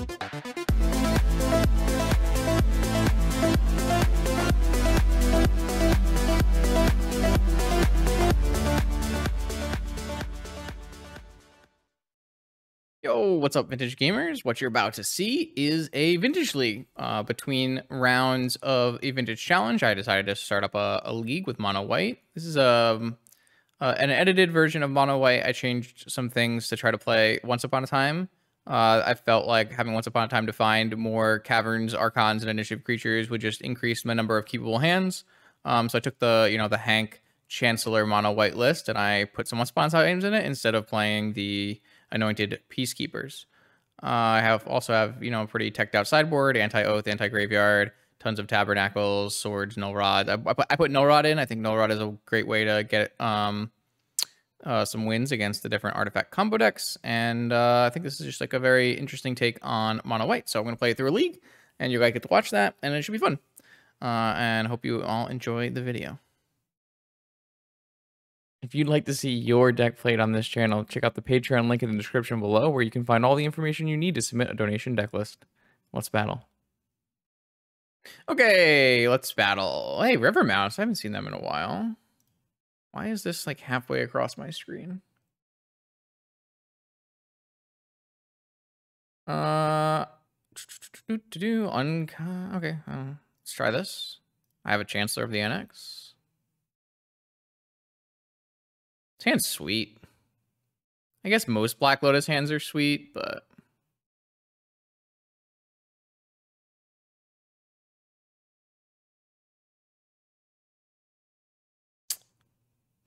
Yo, what's up, vintage gamers? What you're about to see is a vintage league. Uh, between rounds of a vintage challenge, I decided to start up a, a league with mono white. This is a um, uh, an edited version of mono white. I changed some things to try to play Once Upon a Time. Uh, I felt like having Once Upon a Time to find more caverns, archons, and initiative creatures would just increase my number of keepable hands. Um, so I took the you know the Hank Chancellor mono white list and I put some Once Upon a Time items in it instead of playing the anointed peacekeepers. Uh, I have also have you know a pretty teched out sideboard, anti oath, anti graveyard, tons of tabernacles, swords, null rod. I, I, put, I put null rod in. I think null rod is a great way to get um uh, some wins against the different artifact combo decks, and uh, I think this is just like a very interesting take on mono white. So I'm gonna play it through a league, and you guys get to watch that, and it should be fun. Uh, and hope you all enjoy the video. If you'd like to see your deck played on this channel, check out the Patreon link in the description below where you can find all the information you need to submit a donation deck list. Let's battle. Okay, let's battle. Hey, River Mouse. I haven't seen them in a while. Why is this like halfway across my screen? Uh, do do do okay. Uh, let's try this. I have a Chancellor of the Annex. This hand's sweet. I guess most Black Lotus hands are sweet, but...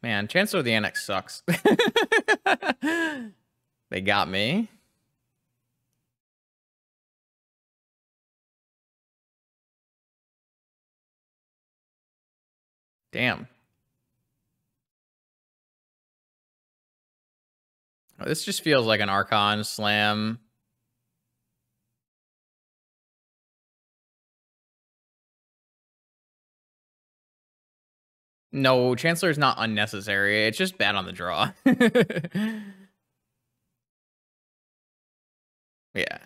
Man, Chancellor of the Annex sucks. they got me. Damn. Oh, this just feels like an Archon slam. No, Chancellor is not unnecessary. It's just bad on the draw. yeah.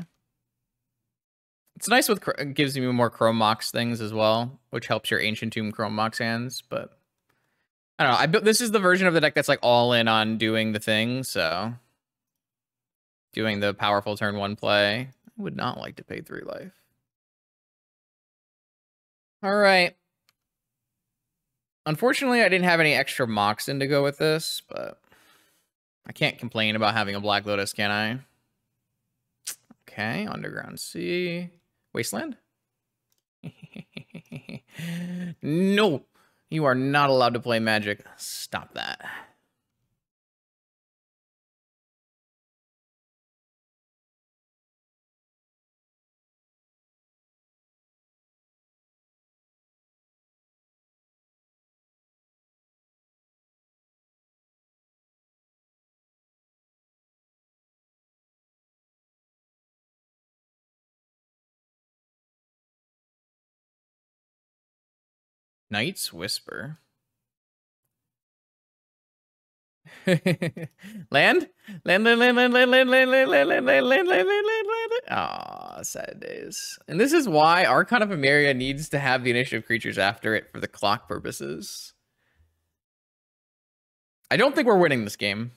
It's nice with gives you more Chrome Mox things as well, which helps your Ancient Tomb Chrome Mox hands, but I don't know. I built this is the version of the deck that's like all in on doing the thing, so doing the powerful turn one play. I would not like to pay three life. All right. Unfortunately, I didn't have any extra Moxen to go with this, but I can't complain about having a Black Lotus, can I? Okay, Underground Sea. Wasteland? no! You are not allowed to play Magic. Stop that. Night's Whisper. land? Land, land, land, land, land, land, land, land, land, land, land, land, land, land, land, land. Aw, sad days. And this is why Archon of Emeria needs to have the initiative creatures after it for the clock purposes. I don't think we're winning this game.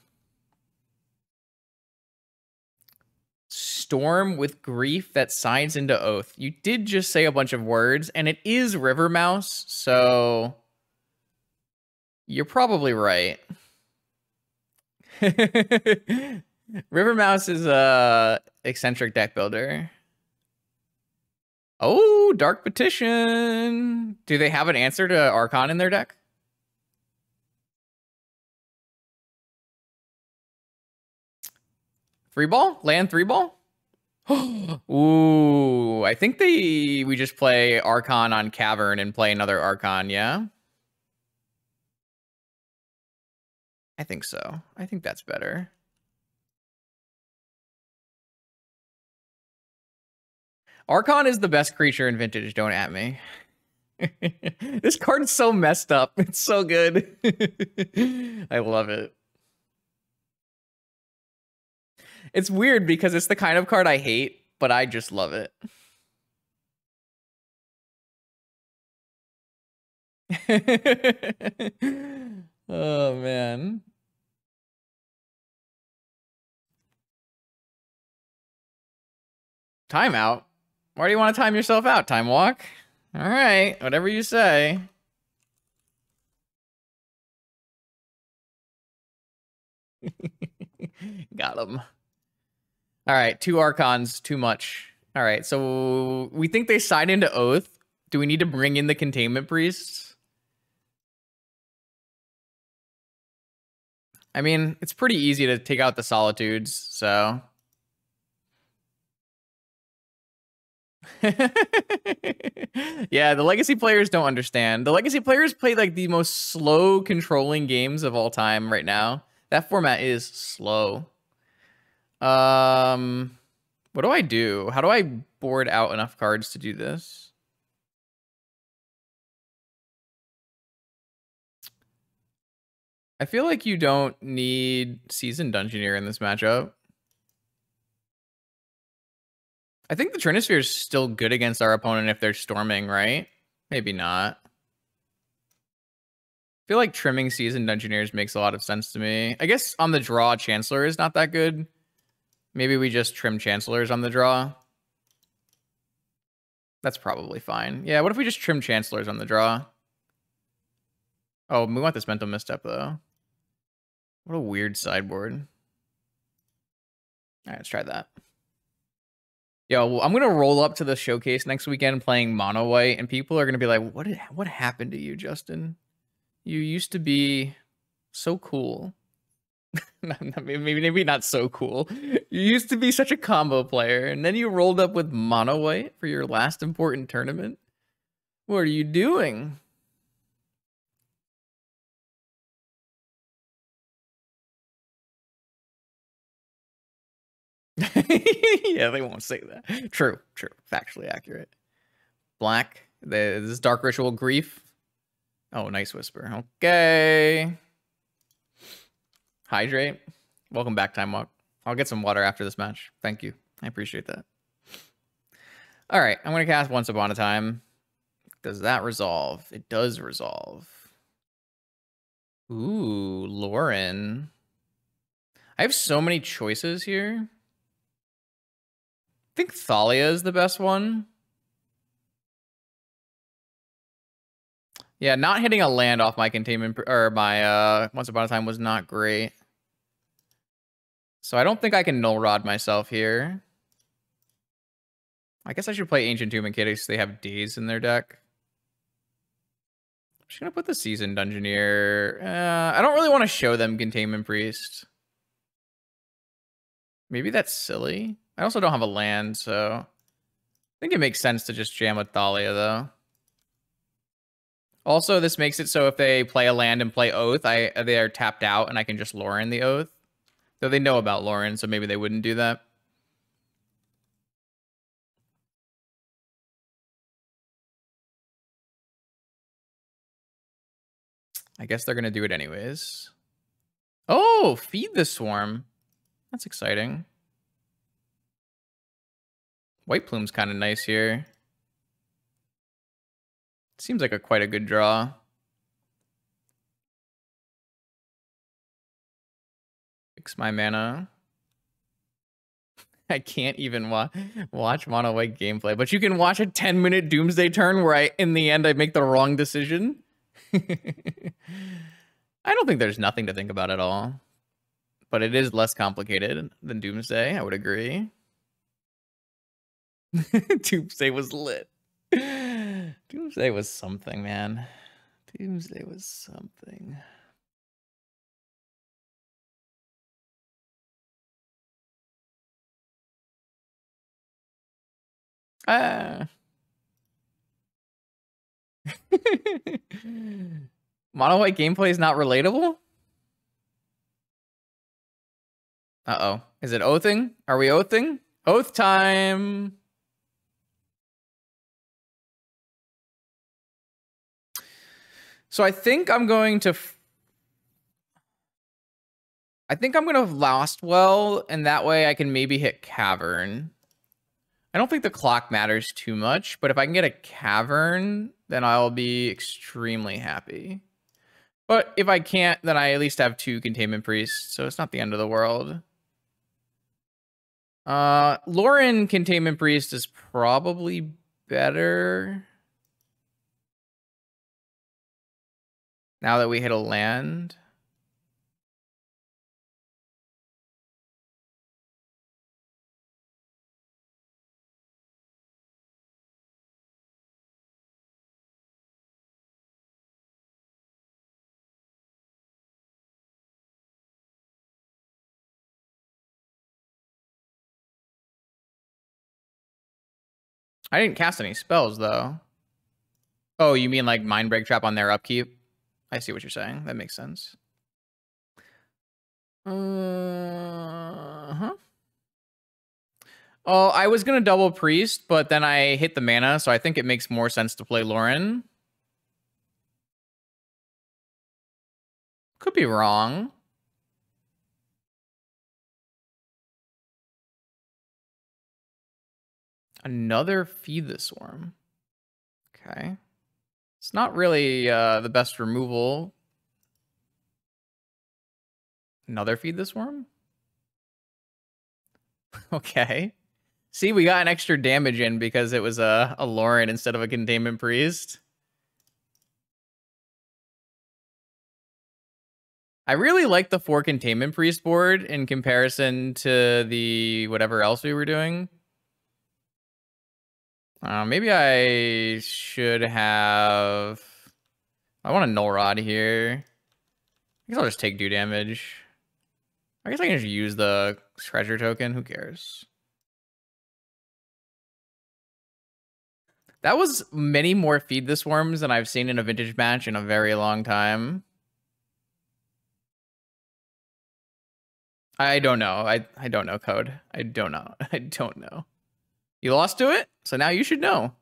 Storm with grief that signs into oath. You did just say a bunch of words, and it is River Mouse, so you're probably right. River Mouse is a eccentric deck builder. Oh, Dark Petition. Do they have an answer to Archon in their deck? Three ball? Land three ball? Ooh, I think they we just play Archon on Cavern and play another Archon, yeah? I think so. I think that's better. Archon is the best creature in Vintage, don't at me. this card is so messed up. It's so good. I love it. It's weird because it's the kind of card I hate, but I just love it. oh man. Timeout? Why do you want to time yourself out, Time Walk? All right, whatever you say. Got him. All right, two Archons, too much. All right, so we think they signed into Oath. Do we need to bring in the Containment Priests? I mean, it's pretty easy to take out the Solitudes, so... yeah, the legacy players don't understand. The legacy players play like the most slow controlling games of all time right now. That format is slow. Um, what do I do? How do I board out enough cards to do this? I feel like you don't need Seasoned Dungeoneer in this matchup. I think the Trinisphere is still good against our opponent if they're storming, right? Maybe not. I feel like trimming Seasoned Dungeoneers makes a lot of sense to me. I guess on the draw, Chancellor is not that good. Maybe we just trim Chancellors on the draw. That's probably fine. Yeah, what if we just trim Chancellors on the draw? Oh, we want this Mental Misstep, though. What a weird sideboard. All right, let's try that. Yo, I'm gonna roll up to the showcase next weekend playing mono white, and people are gonna be like, "What? What happened to you, Justin? You used to be so cool." maybe maybe not so cool. You used to be such a combo player, and then you rolled up with mono white for your last important tournament. What are you doing? yeah, they won't say that. True, true, factually accurate. Black. this is Dark Ritual Grief. Oh, Night's Whisper. Okay. Hydrate. Welcome back, Time Walk. I'll get some water after this match. Thank you. I appreciate that. All right, I'm going to cast Once Upon a Time. Does that resolve? It does resolve. Ooh, Loran. I have so many choices here. I think Thalia is the best one. Yeah, not hitting a land off my containment or my uh once upon a time was not great. So I don't think I can null rod myself here. I guess I should play Ancient Tomb in case they have days in their deck. I'm just gonna put the Seasoned Dungeoneer. Uh, I don't really want to show them Containment Priest. Maybe that's silly. I also don't have a land, so I think it makes sense to just jam with Thalia, though. Also, this makes it so if they play a land and play Oath, I they are tapped out, and I can just Loran the Oath. Though they know about Loran, so maybe they wouldn't do that. I guess they're going to do it anyways. Oh, feed the swarm. That's exciting. White Plume's kind of nice here. Seems like a quite a good draw. Fix my mana. I can't even wa watch mono white gameplay, but you can watch a 10 minute doomsday turn where I, in the end, I make the wrong decision. I don't think there's nothing to think about at all, but it is less complicated than doomsday. I would agree. doomsday was lit. Doomsday was something, man. Doomsday was something. Ah. Mono white gameplay is not relatable? Uh-oh. Is it oathing? Are we oathing? Oath time! So I think I'm going to... I think I'm going to Lost Well, and that way I can maybe hit Cavern. I don't think the clock matters too much, but if I can get a cavern, then I'll be extremely happy. But if I can't, then I at least have two containment priests, so it's not the end of the world. Uh, Loran containment priest is probably better. Now that we hit a land. I didn't cast any spells though. Oh, you mean like mind break trap on their upkeep? I see what you're saying. That makes sense. Uh huh. Oh, I was gonna double priest, but then I hit the mana, so I think it makes more sense to play Loran. Could be wrong. Another feed the swarm. Okay. It's not really uh, the best removal. Another feed the swarm? okay. See, we got an extra damage in because it was a, a Loran instead of a Containment Priest. I really like the four Containment Priest board in comparison to the whatever else we were doing. Uh, maybe I should have... I want a null rod here. I guess I'll just take do damage. I guess I can just use the treasure token. Who cares? That was many more feed the swarms than I've seen in a vintage match in a very long time. I don't know. I I don't know code. I don't know. I don't know. You lost to it, so now you should know.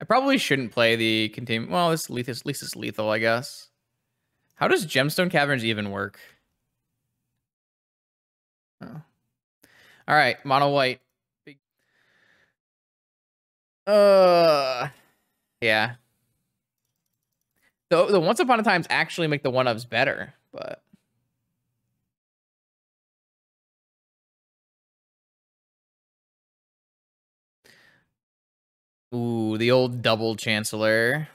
I probably shouldn't play the containment. Well, this lethal, least it's lethal, I guess. How does Gemstone Caverns even work? Oh. All right, mono white. Uh, yeah. The the once upon a times actually make the one ups better, but Ooh, the old double chancellor.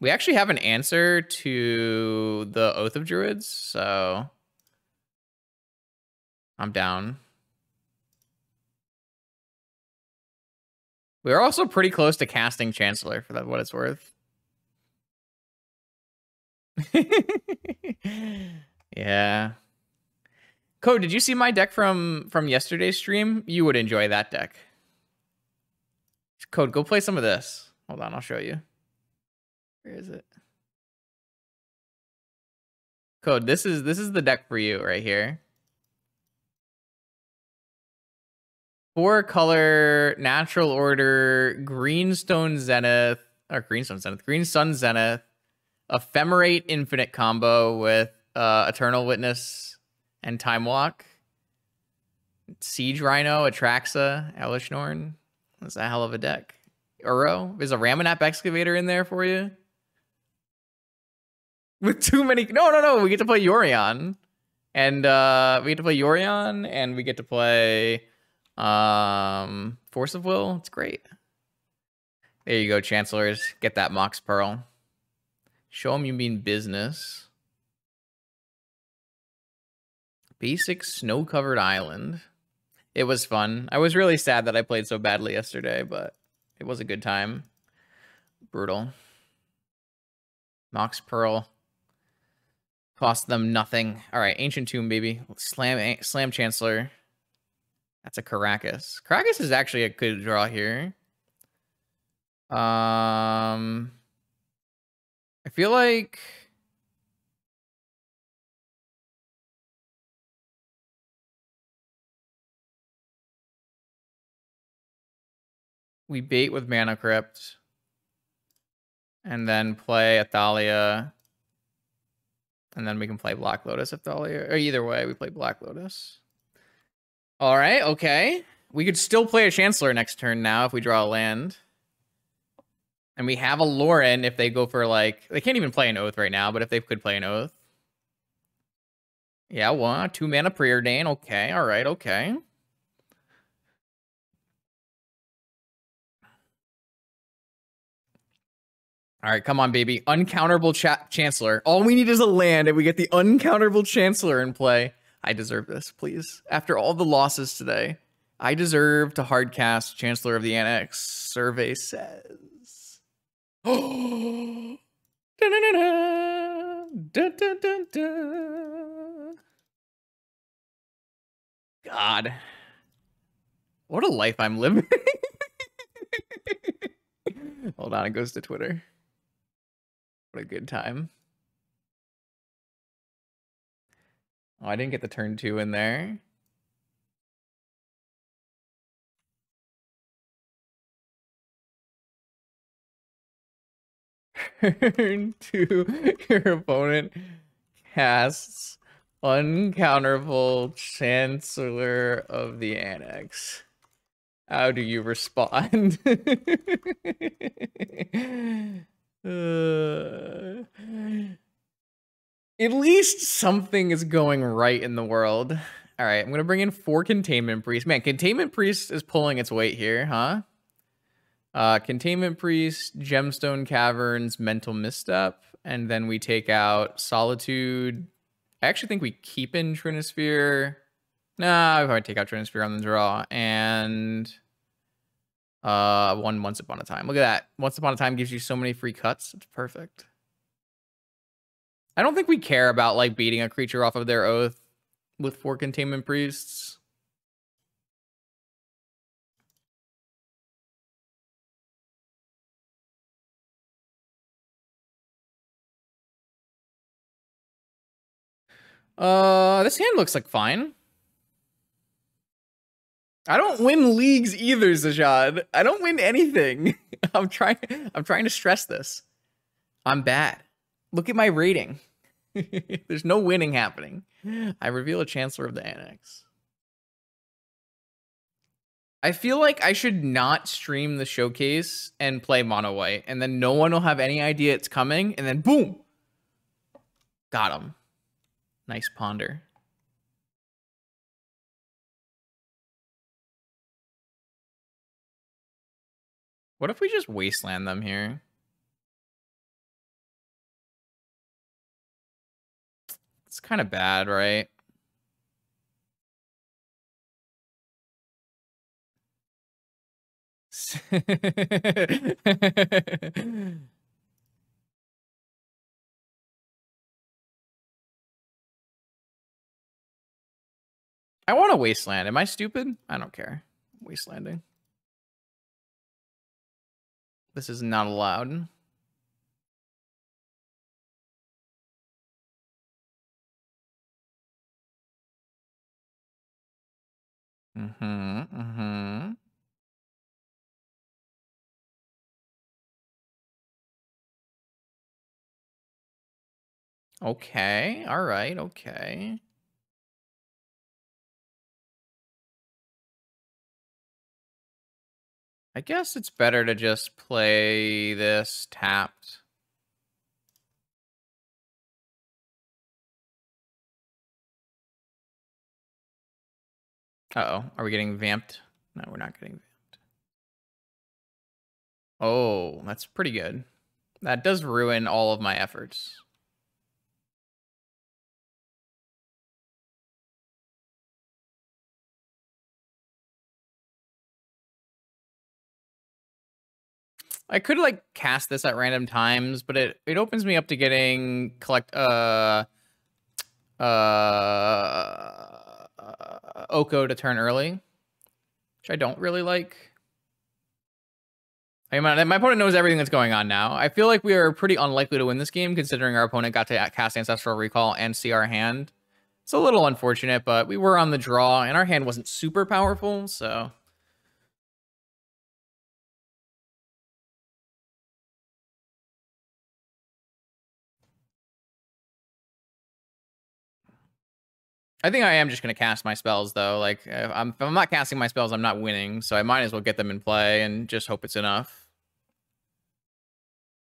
We actually have an answer to the Oath of Druids, so I'm down. We're also pretty close to casting Chancellor for what it's worth. yeah. Code, did you see my deck from from yesterday's stream? You would enjoy that deck. Code, go play some of this. Hold on, I'll show you. Where is it? Code, this is this is the deck for you right here. Four color, natural order, greenstone zenith, or greenstone zenith, green sun zenith, ephemerate infinite combo with uh, eternal witness and time walk. Siege Rhino, Atraxa, Elesh Norn. That's a hell of a deck. Uro, is a Ramunap excavator in there for you? With too many No, no, no. We get to play Yorion. And uh we get to play Yorion and we get to play um Force of Will. It's great. There you go, Chancellors. Get that Mox Pearl. Show them you mean business. Basic snow-covered island. It was fun. I was really sad that I played so badly yesterday, but it was a good time. Brutal. Mox Pearl. Cost them nothing. All right, Ancient Tomb, baby. Slam, Slam Chancellor. That's a Karakas. Karakas is actually a good draw here. Um, I feel like we bait with Mana Crypt. And then play Athalia. And then we can play Black Lotus Athalia. Or either way, we play Black Lotus. All right, okay. We could still play a Chancellor next turn now if we draw a land. And we have a Loran if they go for like they can't even play an oath right now, but if they could play an oath. Yeah, one, two mana preordain. Okay, all right, okay. All right, come on, baby. Uncounterable cha Chancellor. All we need is a land, and we get the uncounterable Chancellor in play. I deserve this, please. After all the losses today, I deserve to hardcast Chancellor of the Annex. Survey says. Oh. God. What a life I'm living. Hold on, it goes to Twitter. What a good time. Oh, I didn't get the turn two in there. Turn two, your opponent casts uncounterable Chancellor of the Annex. How do you respond? Uh, at least something is going right in the world. All right, I'm going to bring in four Containment Priests. Man, Containment Priest is pulling its weight here, huh? Uh, Containment Priest, Gemstone Caverns, Mental Misstep, and then we take out Solitude. I actually think we keep in Trinisphere. Nah, we probably take out Trinisphere on the draw. And uh, one Once Upon a Time. Look at that. Once Upon a Time gives you so many free cuts. It's perfect. I don't think we care about like beating a creature off of their oath with four containment priests. Uh, this hand looks like fine. I don't win leagues either, Zajad. I don't win anything. I'm trying I'm trying to stress this. I'm bad. Look at my rating. There's no winning happening. I reveal a Chancellor of the Annex. I feel like I should not stream the showcase and play mono white, and then no one will have any idea it's coming, and then boom! Got him. Nice ponder. What if we just wasteland them here? It's kind of bad, right? I want a wasteland. Am I stupid? I don't care. Wastelanding. This is not allowed. Mm-hmm. Mm-hmm. Okay. All right. Okay. I guess it's better to just play this tapped. Uh oh Are we getting vamped? No, we're not getting vamped. Oh, that's pretty good. That does ruin all of my efforts. I could like cast this at random times, but it it opens me up to getting collect uh uh, Oko to turn early, which I don't really like. I mean, my opponent knows everything that's going on now. I feel like we are pretty unlikely to win this game, considering our opponent got to cast Ancestral Recall and see our hand. It's a little unfortunate, but we were on the draw, and our hand wasn't super powerful, so... I think I am just gonna cast my spells though. Like if I'm, if I'm not casting my spells, I'm not winning. So I might as well get them in play and just hope it's enough.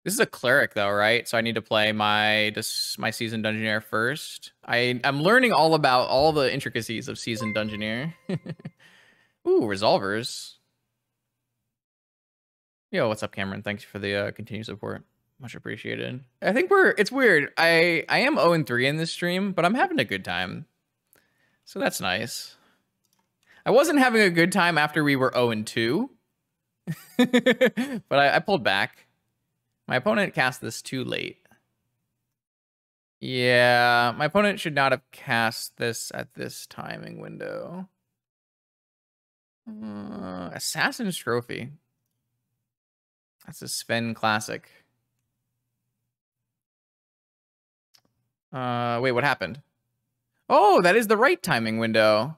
This is a cleric though, right? So I need to play my this my seasoned dungeoneer first. I I'm learning all about all the intricacies of seasoned dungeoneer. Ooh, resolvers. Yo, what's up, Cameron? Thanks for the uh, continued support. Much appreciated. I think we're it's weird. I I am 0 and 3 in this stream, but I'm having a good time. So that's nice. I wasn't having a good time after we were 0 and 2. but I, I, pulled back. My opponent cast this too late. Yeah, my opponent should not have cast this at this timing window. Uh, Assassin's Trophy. That's a Sven classic. Uh, wait, what happened? Oh, that is the right timing window.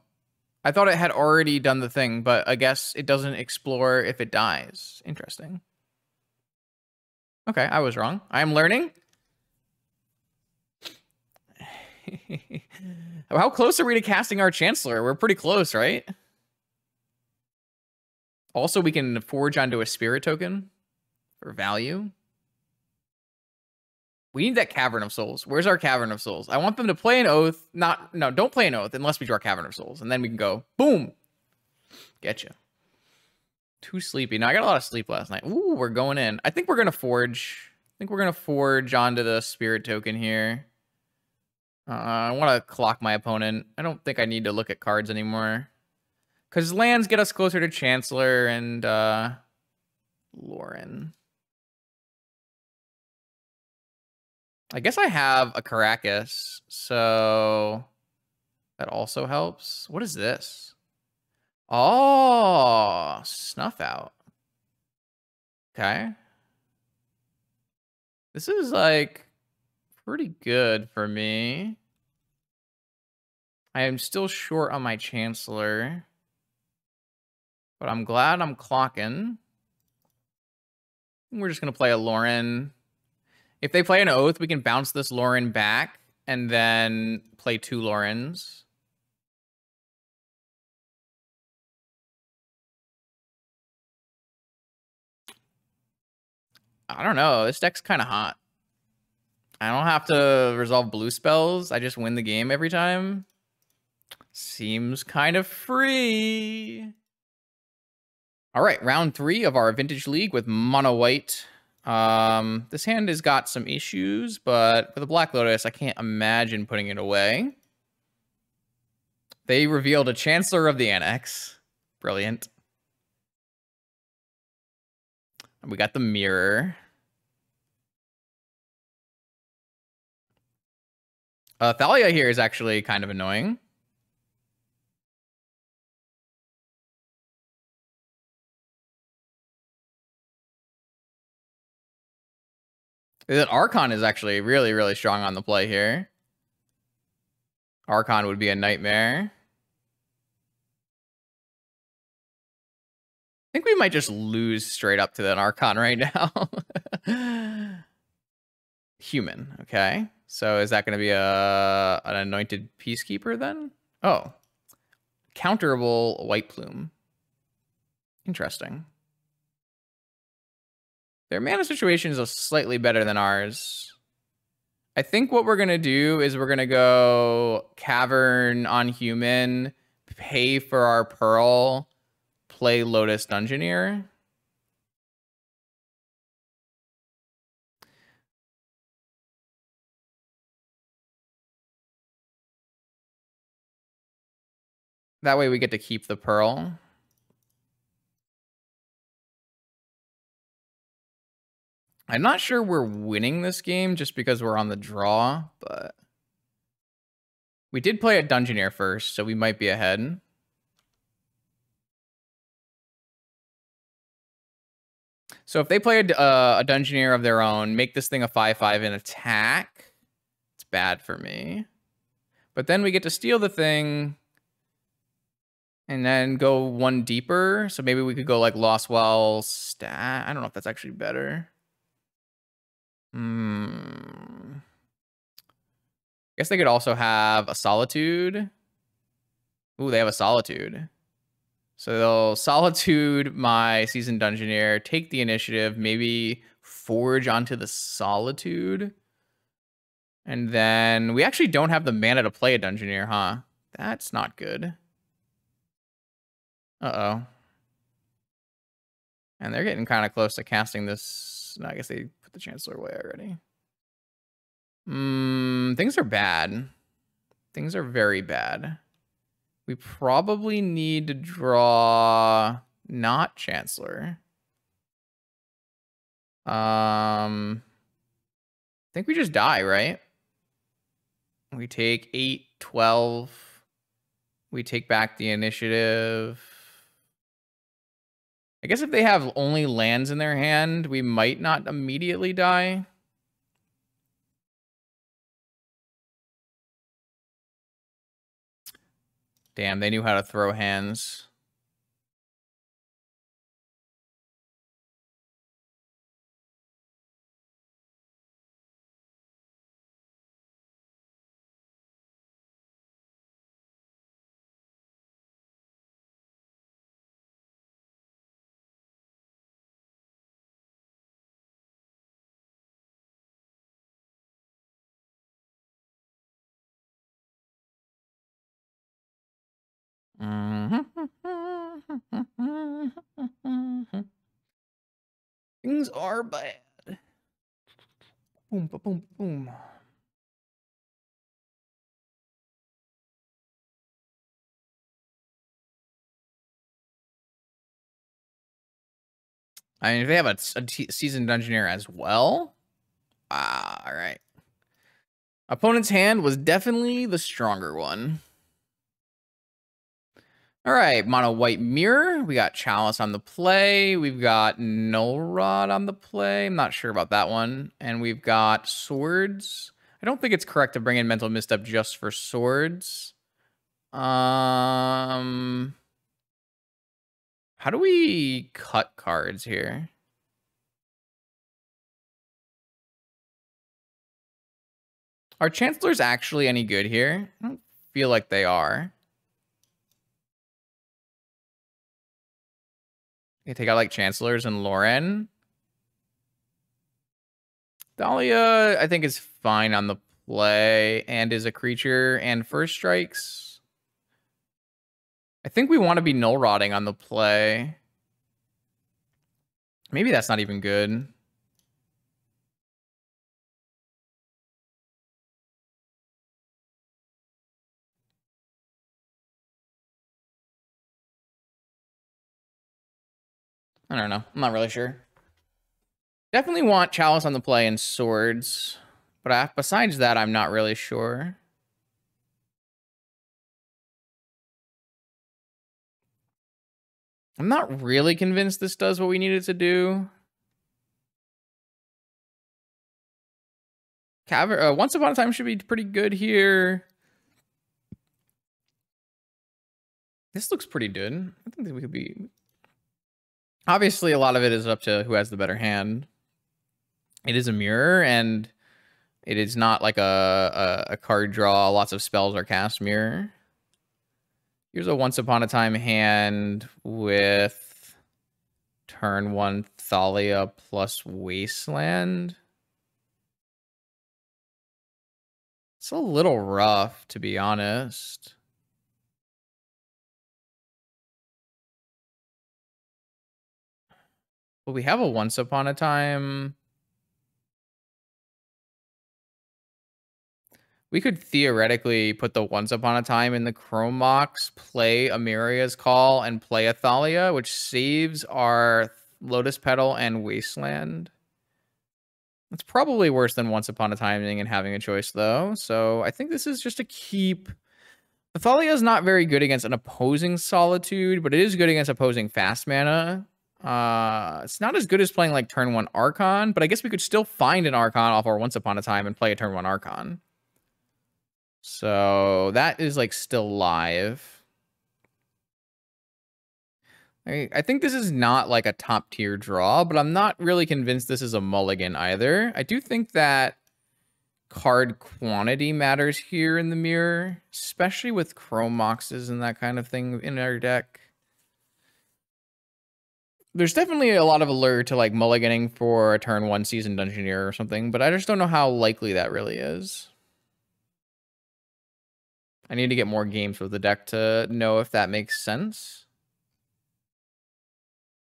I thought it had already done the thing, but I guess it doesn't explore if it dies. Interesting. Okay, I was wrong. I am learning. How close are we to casting our Chancellor? We're pretty close, right? Also, we can forge onto a spirit token for value. We need that Cavern of Souls. Where's our Cavern of Souls? I want them to play an oath. Not no, don't play an oath unless we draw Cavern of Souls, and then we can go boom. Get you. Too sleepy. Now I got a lot of sleep last night. Ooh, we're going in. I think we're gonna forge. I think we're gonna forge onto the spirit token here. Uh, I want to clock my opponent. I don't think I need to look at cards anymore. Because lands get us closer to Chancellor and uh, Loran. I guess I have a Karakas, so that also helps. What is this? Oh, snuff out. Okay. This is like pretty good for me. I am still short on my Chancellor, but I'm glad I'm clocking. We're just going to play a Loran. If they play an oath, we can bounce this Loran back and then play two Lorans. I don't know. This deck's kind of hot. I don't have to resolve blue spells. I just win the game every time. Seems kind of free. All right, round three of our Vintage League with Mono White. Um, this hand has got some issues, but for the Black Lotus, I can't imagine putting it away. They revealed a Chancellor of the Annex. Brilliant. And we got the Mirror. Uh, Thalia here is actually kind of annoying. That Archon is actually really, really strong on the play here. Archon would be a nightmare. I think we might just lose straight up to that Archon right now. Human, okay. So is that going to be a an anointed peacekeeper then? Oh. Counterable white plume. Interesting. Their mana situation is slightly better than ours. I think what we're going to do is we're going to go Cavern on Human, pay for our Pearl, play Lotus Dungeoneer. That way we get to keep the Pearl. I'm not sure we're winning this game just because we're on the draw, but we did play a Dungeoneer first, so we might be ahead. So if they play a, uh, a Dungeoneer of their own, make this thing a 5-5 and attack, it's bad for me. But then we get to steal the thing and then go one deeper. So maybe we could go like Lost Well stat. I don't know if that's actually better. Hmm. I guess they could also have a solitude Ooh, they have a Solitude. So they'll Solitude my Seasoned Dungeoneer, take the initiative, maybe Forge onto the Solitude. And then we actually don't have the mana to play a Dungeoneer, huh? That's not good. Uh-oh. And they're getting kind of close to casting this. No, I guess they put the Chancellor away already. Hmm, things are bad. Things are very bad. We probably need to draw not Chancellor. Um, I think we just die, right? We take 8, 12. We take back the initiative. I guess if they have only lands in their hand, we might not immediately die. Damn, they knew how to throw hands. Things are bad. Boom, boom, boom. I mean, if they have a, a t- seasoned dungeoneer as well, ah, all right. Opponent's hand was definitely the stronger one. All right, mono white mirror. We got Chalice on the play. We've got Null Rod on the play. I'm not sure about that one. And we've got swords. I don't think it's correct to bring in mental misstep just for swords. Um, how do we cut cards here? Are chancellors actually any good here? I don't feel like they are. You take out like Chancellors and Loran. Thalia, I think, is fine on the play and is a creature and first strikes. I think we want to be null rotting on the play. Maybe that's not even good. I don't know. I'm not really sure. Definitely want Chalice on the play and Swords. But I, besides that, I'm not really sure. I'm not really convinced this does what we needed to do. Caver uh, Once Upon a Time should be pretty good here. This looks pretty good. I think we could be obviously a lot of it is up to who has the better hand. It is a mirror, and it is not like a, a, a card draw. Lots of spells are cast mirror. Here's a Once Upon a Time hand with turn one Thalia plus Wasteland. It's a little rough, to be honest. Well, we have a Once Upon a Time. We could theoretically put the Once Upon a Time in the Chrome Mox, play Emeria's Call, and play a Thalia, which saves our Lotus Petal and Wasteland. It's probably worse than Once Upon a Timing and having a choice, though. So I think this is just a keep. Thalia is not very good against an opposing Solitude, but it is good against opposing fast mana. Uh, it's not as good as playing like turn one Archon, but I guess we could still find an Archon off our Once Upon a Time and play a turn one Archon. So that is like still live. I, I think this is not like a top tier draw, but I'm not really convinced this is a mulligan either. I do think that card quantity matters here in the mirror, especially with chrome moxes and that kind of thing in our deck. There's definitely a lot of allure to like mulliganing for a turn one seasoned dungeoneer or something, but I just don't know how likely that really is. I need to get more games with the deck to know if that makes sense.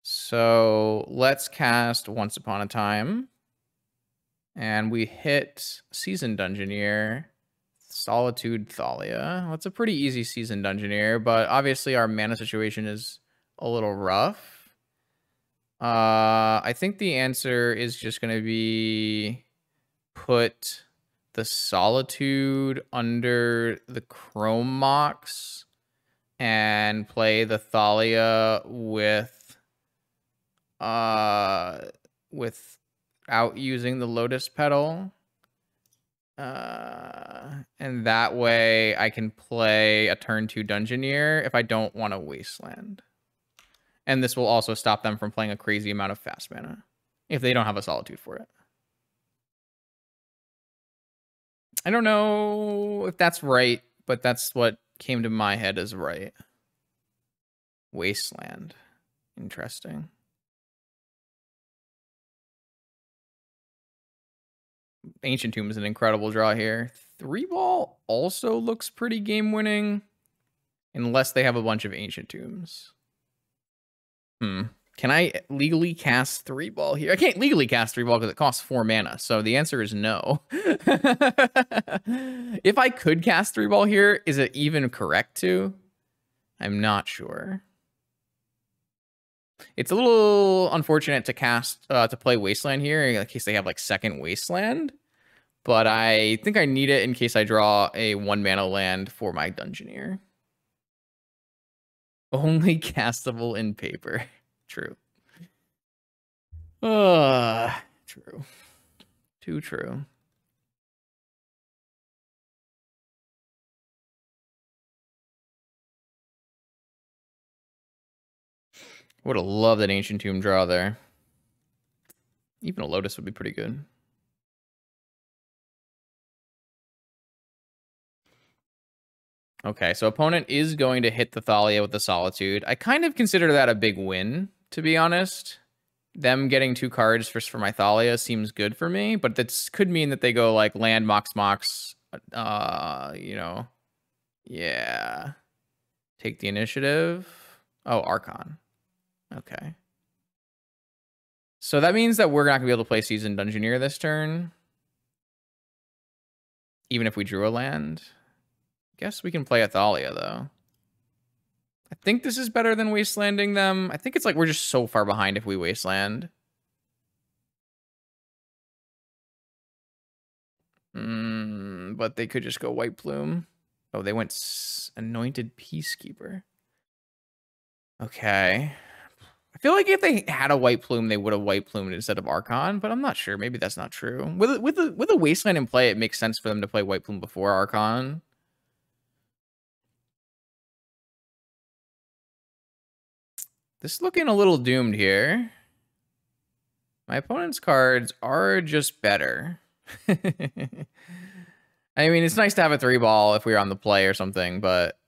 So let's cast Once Upon a Time. And we hit Seasoned Dungeoneer, Solitude Thalia. That's a pretty easy Seasoned Dungeoneer, but obviously our mana situation is a little rough. Uh, I think the answer is just going to be put the Solitude under the Chrome Mox and play the Thalia with uh without using the Lotus Petal. Uh, and that way I can play a turn two Dungeoneer if I don't want a Wasteland. And this will also stop them from playing a crazy amount of fast mana if they don't have a Solitude for it. I don't know if that's right, but that's what came to my head as right. Wasteland. Interesting. Ancient Tomb is an incredible draw here. Three ball also looks pretty game winning. Unless they have a bunch of Ancient Tombs. Hmm. Can I legally cast three ball here? I can't legally cast three ball because it costs four mana. So the answer is no. if I could cast three ball here, is it even correct to? I'm not sure. It's a little unfortunate to cast uh, to play Wasteland here in case they have like second Wasteland, but I think I need it in case I draw a one mana land for my Dungeoneer. Only castable in paper. True. Uh, true. Too true. Would have loved an ancient tomb draw there. Even a lotus would be pretty good. Okay, so opponent is going to hit the Thalia with the Solitude. I kind of consider that a big win, to be honest. Them getting two cards for, for my Thalia seems good for me, but that could mean that they go like land, mox, mox, uh, you know. Yeah. Take the initiative. Oh, Archon. Okay. So that means that we're not going to be able to play Seasoned Dungeoneer this turn. Even if we drew a land. Guess we can play a Thalia, though. I think this is better than Wastelanding them. I think it's like we're just so far behind if we Wasteland. Mm, but they could just go White Plume. Oh, they went Anointed Peacekeeper. Okay. I feel like if they had a white plume, they would have white plumed instead of Archon, but I'm not sure. Maybe that's not true. With with the with a wasteland in play, it makes sense for them to play white plume before Archon. This is looking a little doomed here. My opponent's cards are just better. I mean, it's nice to have a three ball if we are on the play or something, but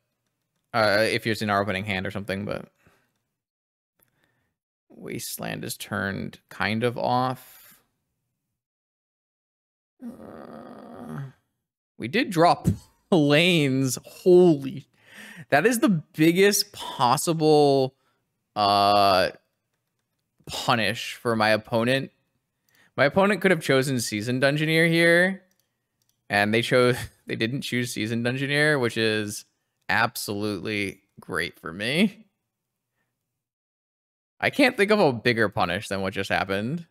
uh, if you're in our opening hand or something, but Wasteland is turned kind of off. Uh, we did drop lanes. Holy. That is the biggest possible uh punish for my opponent. My opponent could have chosen Seasoned Dungeoneer here, and they chose they didn't choose Seasoned Dungeoneer, which is absolutely great for me. I can't think of a bigger punish than what just happened.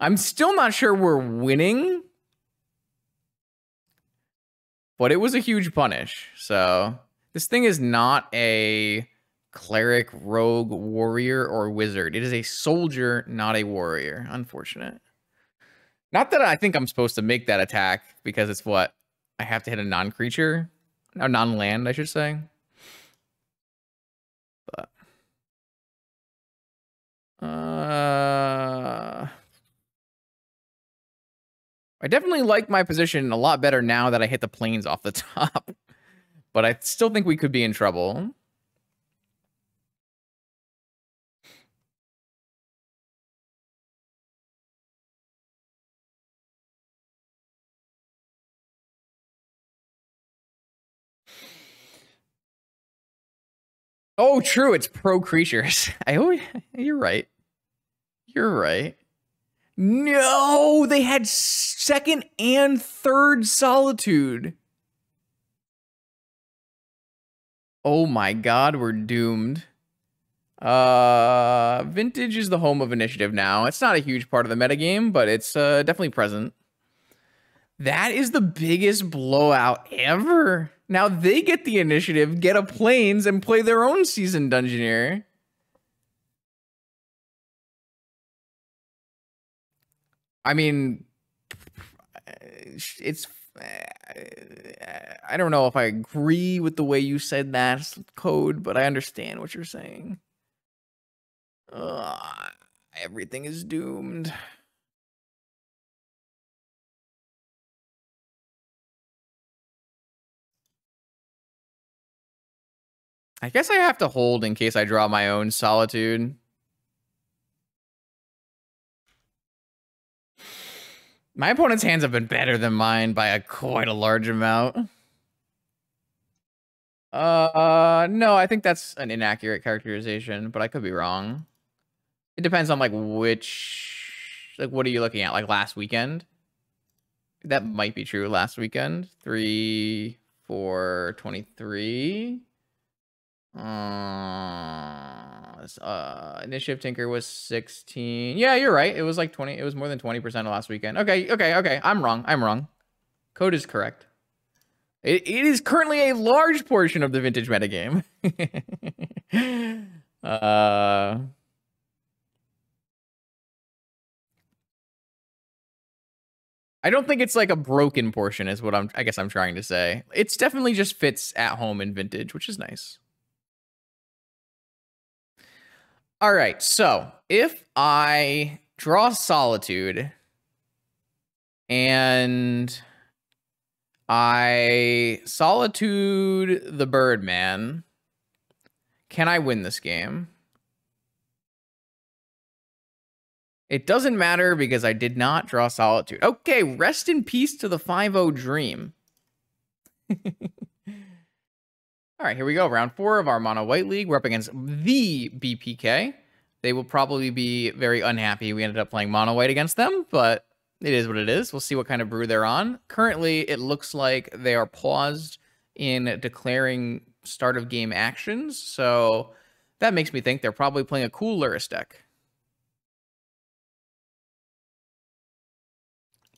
I'm still not sure we're winning. But it was a huge punish. So this thing is not a cleric, rogue, warrior, or wizard. It is a soldier, not a warrior. Unfortunate. Not that I think I'm supposed to make that attack because it's what? I have to hit a non-creature? A non-land, I should say. But uh, I definitely like my position a lot better now that I hit the Plains off the top. but I still think we could be in trouble. Oh, true. It's pro creatures. I always, you're right. You're right. No, they had second and third solitude. Oh my god, we're doomed. Uh, Vintage is the home of initiative now. It's not a huge part of the metagame, but it's uh, definitely present. That is the biggest blowout ever. Now they get the initiative, get a Plains, and play their own seasoned Dungeoneer. I mean, it's. I don't know if I agree with the way you said that code, but I understand what you're saying. Everything is doomed. I guess I have to hold in case I draw my own solitude. My opponent's hands have been better than mine by a quite a large amount. Uh, no, I think that's an inaccurate characterization, but I could be wrong. It depends on like which, like, what are you looking at? Like last weekend? That might be true. Last weekend, three, four, twenty-three. Uh, uh, initiative tinker was 16. Yeah, you're right. It was like 20. It was more than 20% last weekend. Okay, okay, okay. I'm wrong. I'm wrong. Code is correct. It, it is currently a large portion of the vintage metagame. uh... I don't think it's like a broken portion is what I'm I guess I'm trying to say. It's definitely just fits at home in vintage, which is nice. All right. So if I draw solitude and I solitude the Birdman, can I win this game? It doesn't matter because I did not draw solitude. Okay, rest in peace to the 5-0 dream. All right, here we go. Round four of our Mono White League. We're up against the BPK. They will probably be very unhappy we ended up playing Mono White against them, but it is what it is. We'll see what kind of brew they're on. Currently, it looks like they are paused in declaring start of game actions, so that makes me think they're probably playing a cool Lurrus deck.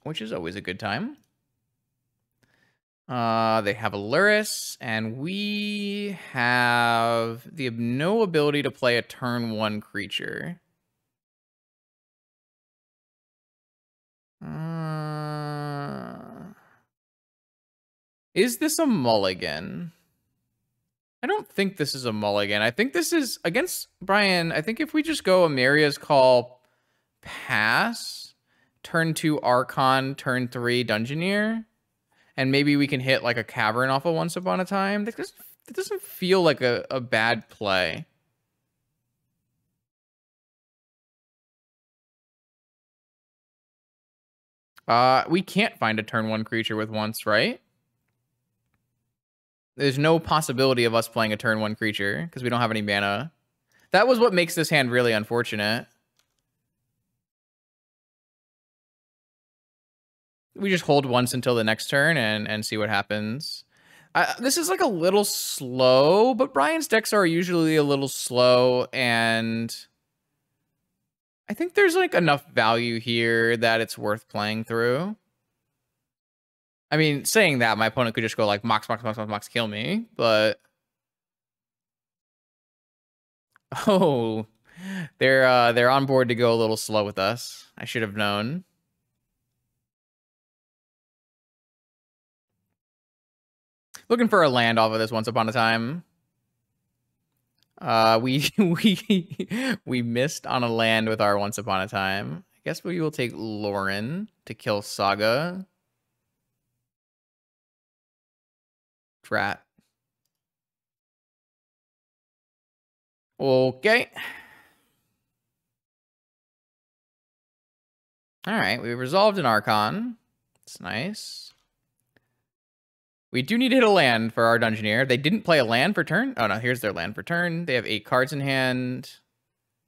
Which is always a good time. Uh, they have a Lurrus, and we have the no ability to play a turn one creature. Uh, is this a mulligan? I don't think this is a mulligan. I think this is against Brian. I think if we just go Emeria's call pass, turn two Archon, turn three Dungeoneer and maybe we can hit like a cavern off of Once Upon a Time. That doesn't, that doesn't feel like a, a bad play. Uh, we can't find a turn one creature with once, right? There's no possibility of us playing a turn one creature because we don't have any mana. That was what makes this hand really unfortunate. We just hold once until the next turn and and see what happens. Uh, this is like a little slow, but Brian's decks are usually a little slow, and I think there's like enough value here that it's worth playing through. I mean, saying that, my opponent could just go like Mox, Mox, Mox, Mox, Mox, kill me, but oh, they're uh, they're on board to go a little slow with us. I should have known. Looking for a land off of this once upon a time. Uh, we we we missed on a land with our once upon a time. I guess we will take Loran to kill Saga. Drat. Okay. All right, we resolved an Archon. It's nice. We do need to hit a land for our Dungeoneer. They didn't play a land for turn. Oh, no, here's their land for turn. They have eight cards in hand.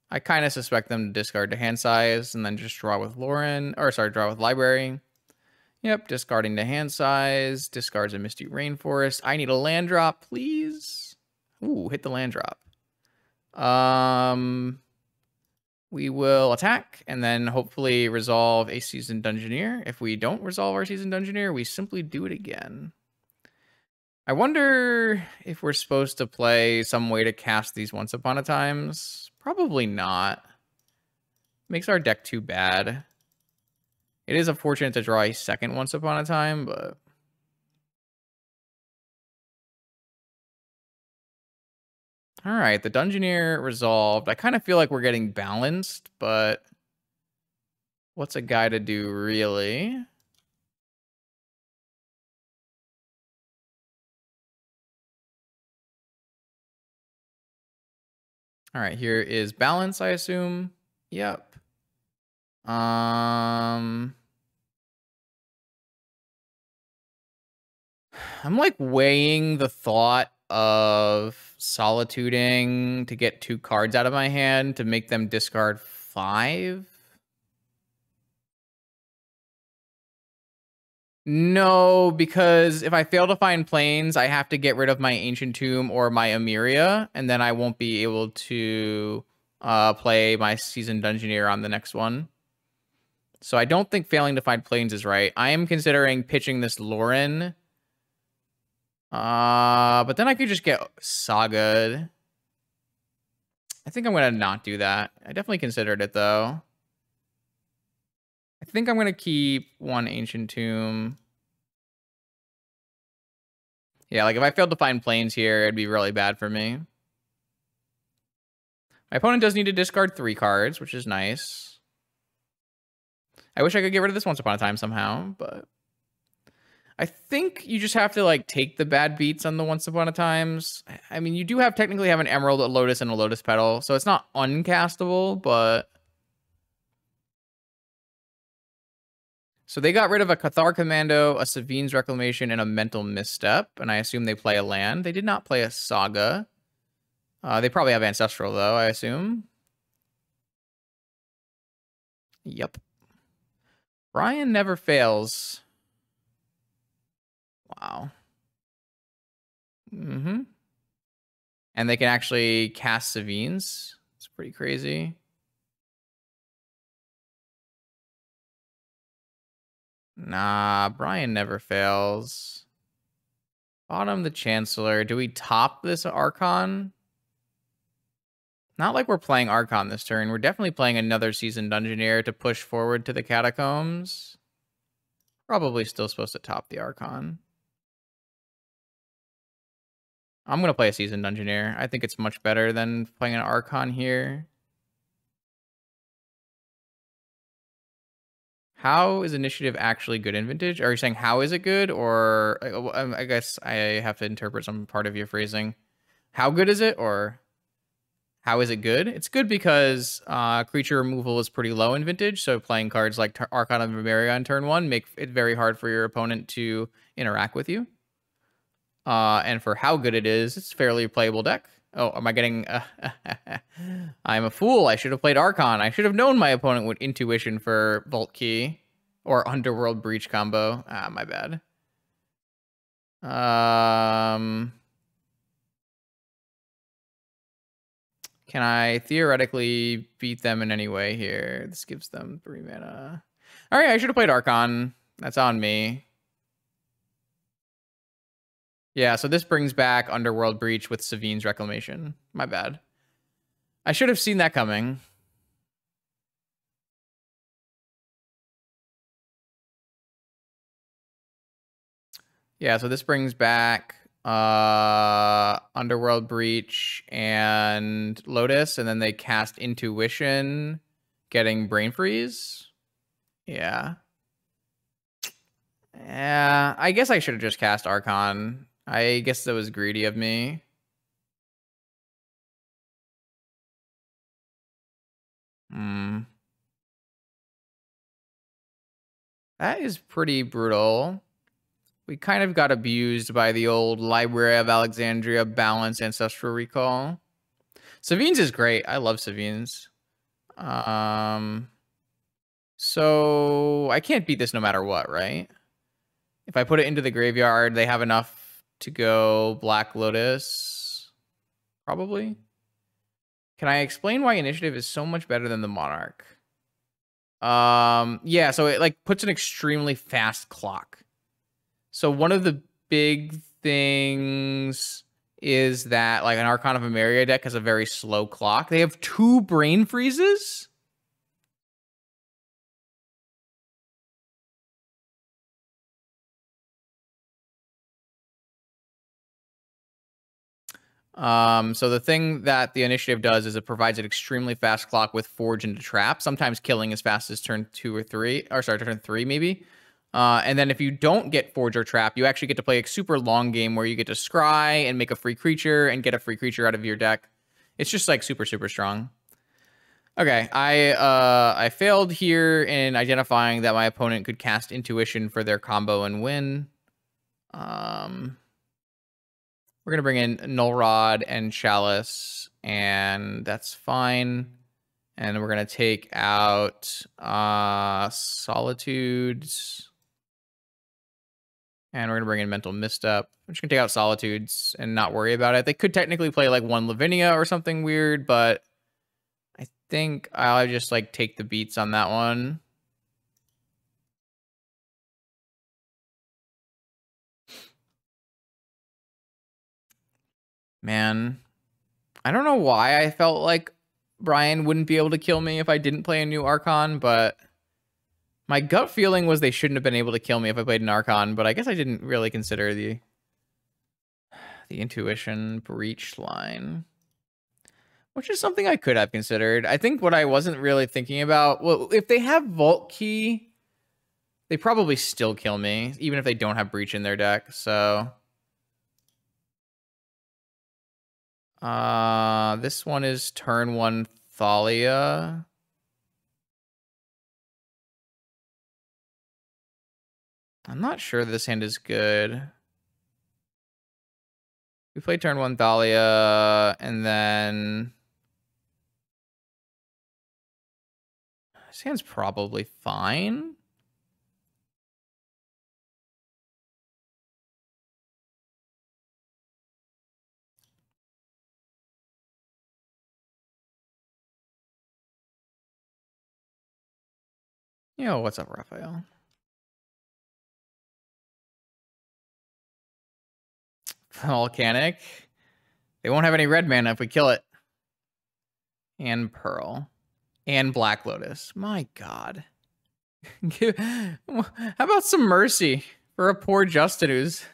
I kind of suspect them to discard to hand size and then just draw with Loran. Or, sorry, draw with Library. Yep, discarding to hand size. Discards a Misty Rainforest. I need a land drop, please. Ooh, hit the land drop. Um, we will attack and then hopefully resolve a seasoned dungeoneer. If we don't resolve our seasoned dungeoneer, we simply do it again. I wonder if we're supposed to play some way to cast these once upon a times. Probably not. Makes our deck too bad. It is unfortunate to draw a second once upon a time, but All right, the Dungeoneer resolved. I kind of feel like we're getting balanced, but what's a guy to do really? All right, here is balance, I assume. Yep. Um I'm like weighing the thought of solituding to get two cards out of my hand to make them discard five. No, because if I fail to find Plains, I have to get rid of my Ancient Tomb or my Emeria, and then I won't be able to uh, play my Seasoned Dungeoneer on the next one. So I don't think failing to find Plains is right. I am considering pitching this Loran uh, but then I could just get Saga. I think I'm going to not do that. I definitely considered it, though. I think I'm going to keep one Ancient Tomb. Yeah, like if I failed to find Plains here, it'd be really bad for me. My opponent does need to discard three cards, which is nice. I wish I could get rid of this once upon a time somehow, but... I think you just have to like take the bad beats on the once upon a times. I mean, you do have technically have an emerald, a lotus, and a lotus petal, so it's not uncastable, but so they got rid of a Cathar Commando, a Sevinne's Reclamation, and a Mental Misstep, and I assume they play a land. They did not play a Saga. Uh, they probably have Ancestral though, I assume. Yep. Ryan never fails. Wow. Mm-hmm. And they can actually cast Sevinne's. It's pretty crazy. Nah, Brian never fails. Bottom the Chancellor. Do we top this Archon? Not like we're playing Archon this turn. We're definitely playing another Seasoned Dungeoneer to push forward to the Catacombs. Probably still supposed to top the Archon. I'm going to play a Seasoned Dungeoneer. I think it's much better than playing an Archon here. How is initiative actually good in Vintage? Are you saying how is it good? Or um, I guess I have to interpret some part of your phrasing. How good is it? Or how is it good? It's good because uh, creature removal is pretty low in Vintage. So playing cards like Archon of Emeria on turn one make it very hard for your opponent to interact with you. Uh, and for how good it is, it's fairly playable deck. Oh, am I getting... Uh, I'm a fool. I should have played Archon. I should have known my opponent would intuition for Vault Key or Underworld Breach combo. Ah, my bad. Um... Can I theoretically beat them in any way here? This gives them three mana. All right, I should have played Archon. That's on me. Yeah, so this brings back Underworld Breach with Sevinne's Reclamation. My bad. I should have seen that coming. Yeah, so this brings back uh Underworld Breach and Lotus, and then they cast Intuition, getting Brain Freeze. Yeah. Yeah, I guess I should have just cast Archon. I guess that was greedy of me. Hmm. That is pretty brutal. We kind of got abused by the old Library of Alexandria balance ancestral recall. Sevinne's is great. I love Sevinne's. Um, so I can't beat this no matter what, right? If I put it into the graveyard, they have enough to go Black Lotus. Probably. Can I explain why initiative is so much better than the Monarch? Um, yeah, so it like puts an extremely fast clock. So one of the big things is that like an Archon of Emeria deck has a very slow clock. They have two brain freezes. Um, so the thing that the initiative does is it provides an extremely fast clock with forge into trap, sometimes killing as fast as turn two or three, or sorry, turn three maybe. Uh, and then if you don't get Forge or Trap, you actually get to play a super long game where you get to scry and make a free creature and get a free creature out of your deck. It's just like super, super strong. Okay, I uh, I failed here in identifying that my opponent could cast Intuition for their combo and win. Um, we're gonna bring in Null Rod and Chalice, and that's fine. And we're gonna take out uh, Solitudes. And we're going to bring in Mental Misstep. I'm just going to take out Solitudes and not worry about it. They could technically play like one Lavinia or something weird, but I think I'll just like take the beats on that one. Man, I don't know why I felt like Brian wouldn't be able to kill me if I didn't play a new Archon, but my gut feeling was they shouldn't have been able to kill me if I played an Archon, but I guess I didn't really consider the the intuition breach line. Which is something I could have considered. I think what I wasn't really thinking about, well, if they have Vault Key, they probably still kill me, even if they don't have Breach in their deck, so... Uh, this one is turn one Thalia. I'm not sure this hand is good. We play turn one Thalia, and then... This hand's probably fine. Yo, what's up, Raphael? Volcanic. They won't have any red mana if we kill it. And Pearl. And Black Lotus. My god. How about some mercy for a poor Justin who's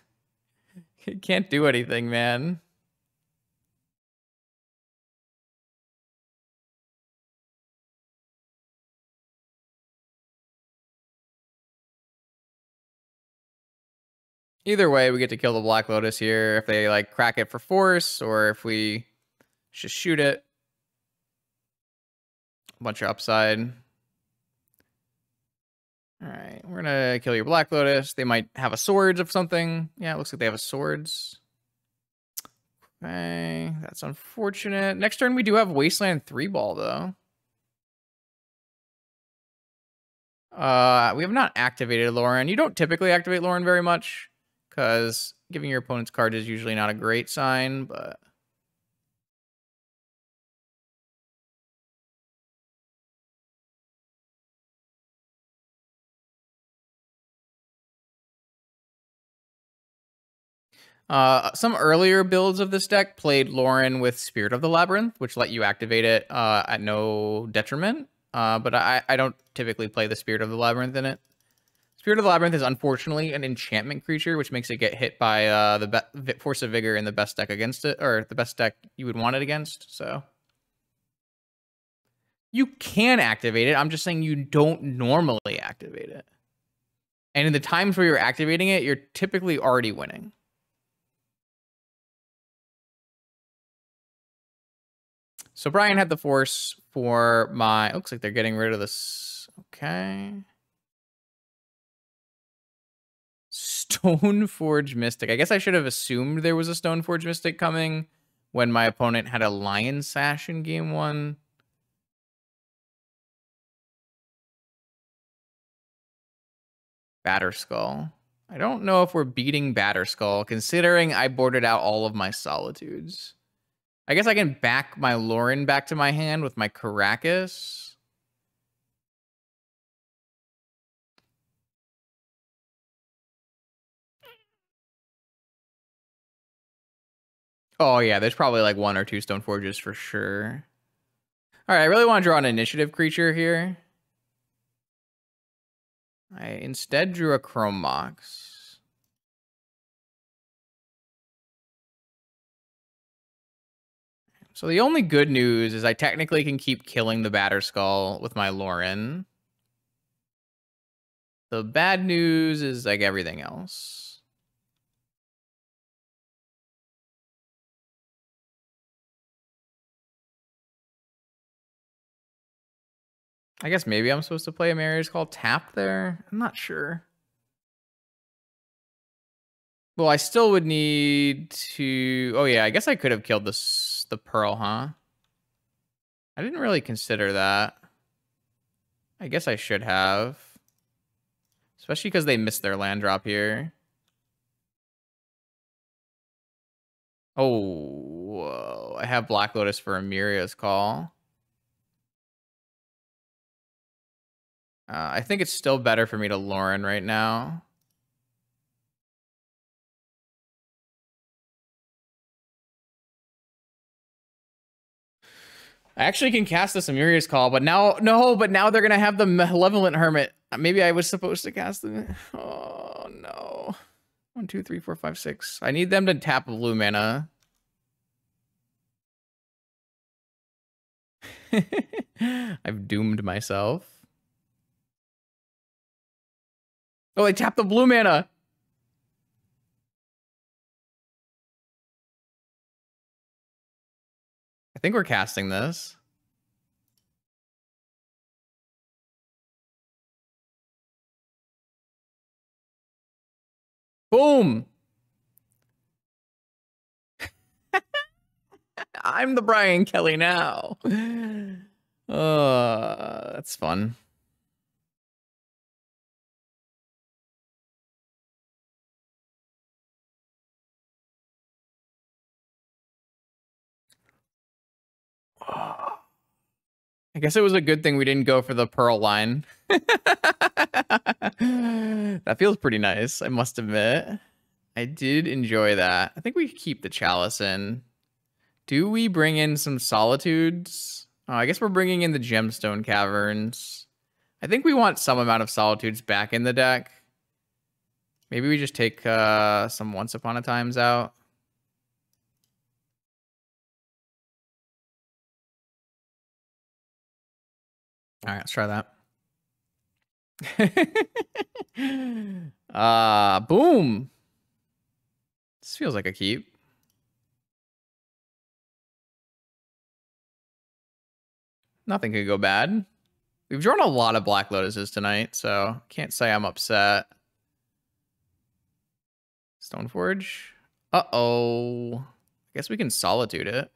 can't do anything, man? Either way, we get to kill the Black Lotus here if they like crack it for force or if we just shoot it. A bunch of upside. All right, we're gonna kill your Black Lotus. They might have a swords of something. Yeah, it looks like they have a swords. Okay, that's unfortunate. Next turn we do have Wasteland 3 ball though. Uh, we have not activated Loran. You don't typically activate Loran very much because giving your opponent's card is usually not a great sign, but... Uh, some earlier builds of this deck played Loran with Spirit of the Labyrinth, which let you activate it uh, at no detriment. Uh, but I, I don't typically play the Spirit of the Labyrinth in it. Spirit of the Labyrinth is unfortunately an enchantment creature, which makes it get hit by uh, the Force of Vigor in the best deck against it, or the best deck you would want it against. So You can activate it. I'm just saying you don't normally activate it. And in the times where you're activating it, you're typically already winning. So Brian had the force for my. Looks like they're getting rid of this. Okay. Stoneforge Mystic. I guess I should have assumed there was a Stoneforge Mystic coming when my opponent had a Lion Sash in game one. Batterskull. I don't know if we're beating Batterskull, considering I boarded out all of my Solitudes. I guess I can back my Loran back to my hand with my Karakas. Oh, yeah, there's probably like one or two Stone Forges for sure. All right, I really want to draw an initiative creature here. I instead drew a Chrome Mox. So the only good news is I technically can keep killing the Batterskull with my Loran. The bad news is like everything else. I guess maybe I'm supposed to play a Mariner's Call tap there. I'm not sure. Well, I still would need to. Oh yeah, I guess I could have killed this the pearl, huh? I didn't really consider that. I guess I should have. Especially because they missed their land drop here. Oh, whoa. I have Black Lotus for Emeria's call. Uh, I think it's still better for me to Loran right now. I actually can cast this Emeria's Call, but now, no, but now they're going to have the Malevolent Hermit. Maybe I was supposed to cast them. Oh, no. One, two, three, four, five, six. I need them to tap blue mana. I've doomed myself. Oh, they tapped the blue mana. I think we're casting this. Boom. I'm the Brian Kelly now. Uh, that's fun. I guess it was a good thing we didn't go for the pearl line. that feels pretty nice, I must admit. I did enjoy that. I think we keep the chalice in. Do we bring in some solitudes? Oh, I guess we're bringing in the gemstone caverns. I think we want some amount of solitudes back in the deck. Maybe we just take uh, some once upon a times out. All right, let's try that. uh, boom. This feels like a keep. Nothing could go bad. We've drawn a lot of Black Lotuses tonight, so can't say I'm upset. Stoneforge. Uh-oh. I guess we can Solitude it.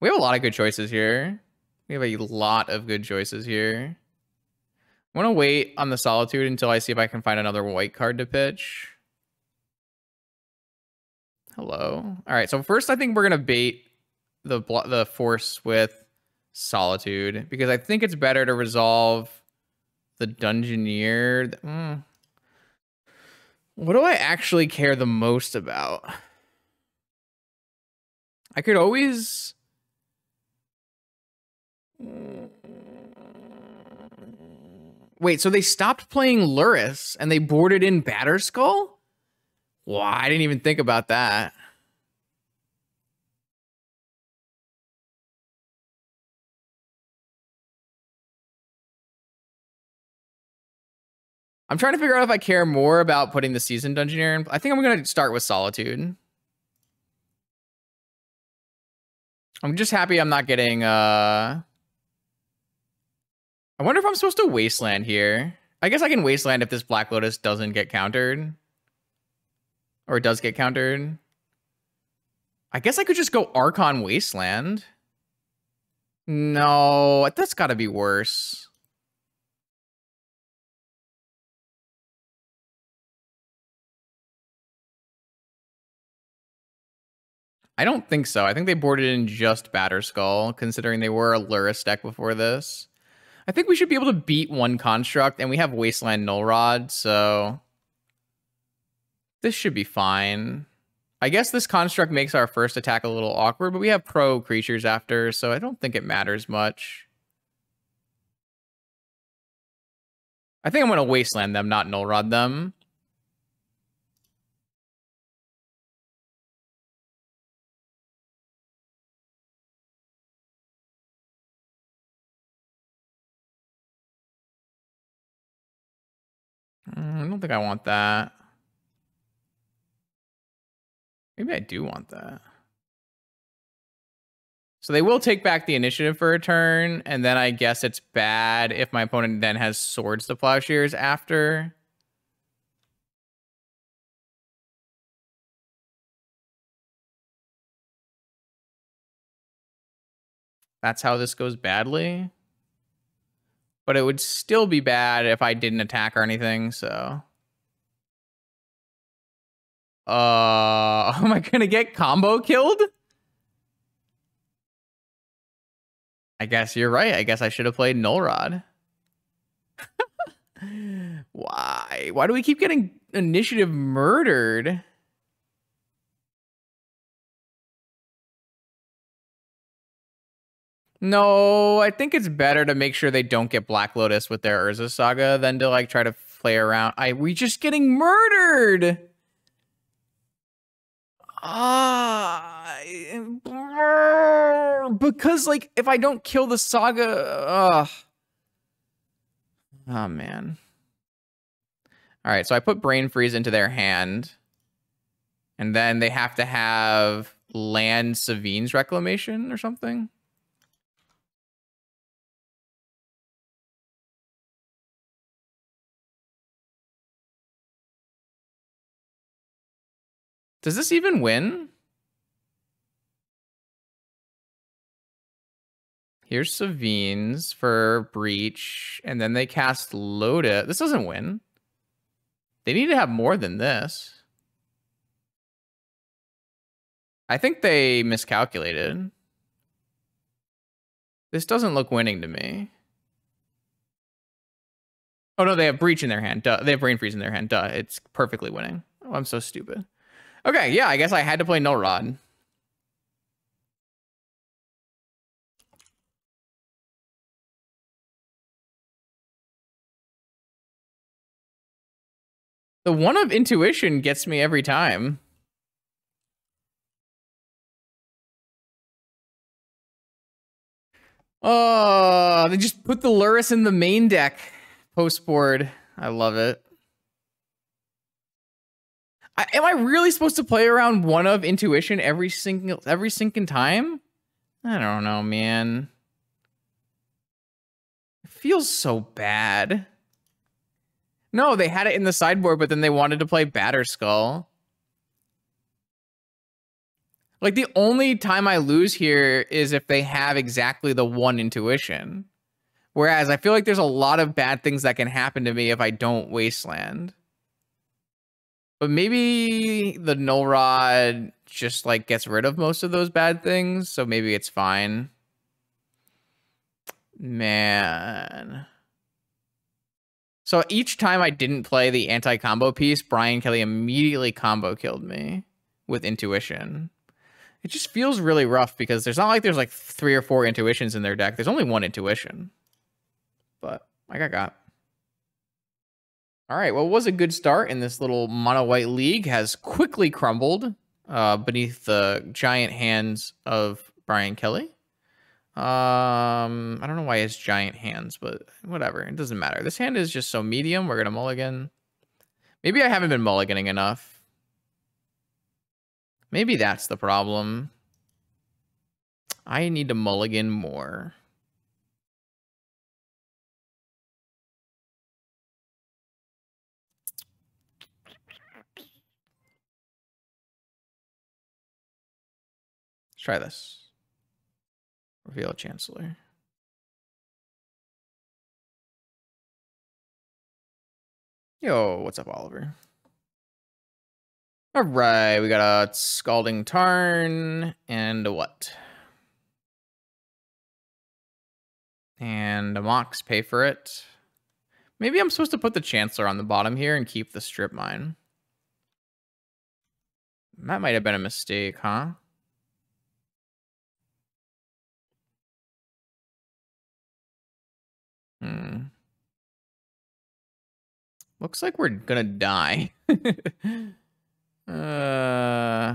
We have a lot of good choices here. We have a lot of good choices here. I want to wait on the Solitude until I see if I can find another white card to pitch. Hello. All right, so first I think we're going to bait the the force with Solitude because I think it's better to resolve the Dungeoneer. Mm. What do I actually care the most about? I could always Wait, so they stopped playing Lurrus and they boarded in Batterskull? Wow, I didn't even think about that. I'm trying to figure out if I care more about putting the seasoned dungeoneer in. I think I'm going to start with Solitude. I'm just happy I'm not getting, uh... I wonder if I'm supposed to Wasteland here. I guess I can Wasteland if this Black Lotus doesn't get countered. Or does get countered. I guess I could just go Archon Wasteland. No, that's got to be worse. I don't think so. I think they boarded in just Batterskull, considering they were a Lurrus deck before this. I think we should be able to beat one construct, and we have Wasteland Null Rod, so this should be fine. I guess this construct makes our first attack a little awkward, but we have pro creatures after, so I don't think it matters much. I think I'm going to Wasteland them, not Null Rod them. Mm, I don't think I want that. Maybe I do want that. So they will take back the initiative for a turn, and then I guess it's bad if my opponent then has swords to plowshares after. That's how this goes badly but it would still be bad if I didn't attack or anything, so. Uh, am I gonna get combo killed? I guess you're right. I guess I should have played Null Rod. Why? Why do we keep getting initiative murdered? No, I think it's better to make sure they don't get Black Lotus with their Urza Saga than to like try to play around. I we just getting murdered. Ah, uh, because like if I don't kill the saga, uh, oh man. All right, so I put Brain Freeze into their hand, and then they have to have land Sevinne's Reclamation or something. Does this even win? Here's Sevinne's for Breach, and then they cast Loda. This doesn't win. They need to have more than this. I think they miscalculated. This doesn't look winning to me. Oh no, they have Breach in their hand. Duh. They have Brain Freeze in their hand. Duh. It's perfectly winning. Oh, I'm so stupid. Okay, yeah, I guess I had to play Null Rod. The one of intuition gets me every time. Oh, they just put the Lurrus in the main deck post board. I love it. Am I really supposed to play around one of intuition every single every single time? I don't know, man. It feels so bad. No, they had it in the sideboard, but then they wanted to play Batterskull. Like the only time I lose here is if they have exactly the one intuition. Whereas I feel like there's a lot of bad things that can happen to me if I don't wasteland. But maybe the null rod just like gets rid of most of those bad things, so maybe it's fine. Man. So each time I didn't play the anti-combo piece, Brian Kelly immediately combo killed me with intuition. It just feels really rough because there's not like there's like three or four intuitions in their deck. There's only one intuition. But I got got. All right, well, it was a good start in this little mono white league has quickly crumbled uh, beneath the giant hands of Brian Kelly. Um, I don't know why has giant hands, but whatever. It doesn't matter. This hand is just so medium. We're gonna mulligan. Maybe I haven't been mulliganing enough. Maybe that's the problem. I need to mulligan more. Let's try this. Reveal Chancellor. Yo, what's up, Oliver? All right, we got a Scalding Tarn and a what? And a Mox, pay for it. Maybe I'm supposed to put the Chancellor on the bottom here and keep the Strip Mine. That might have been a mistake, huh? Hmm. Looks like we're gonna die. uh,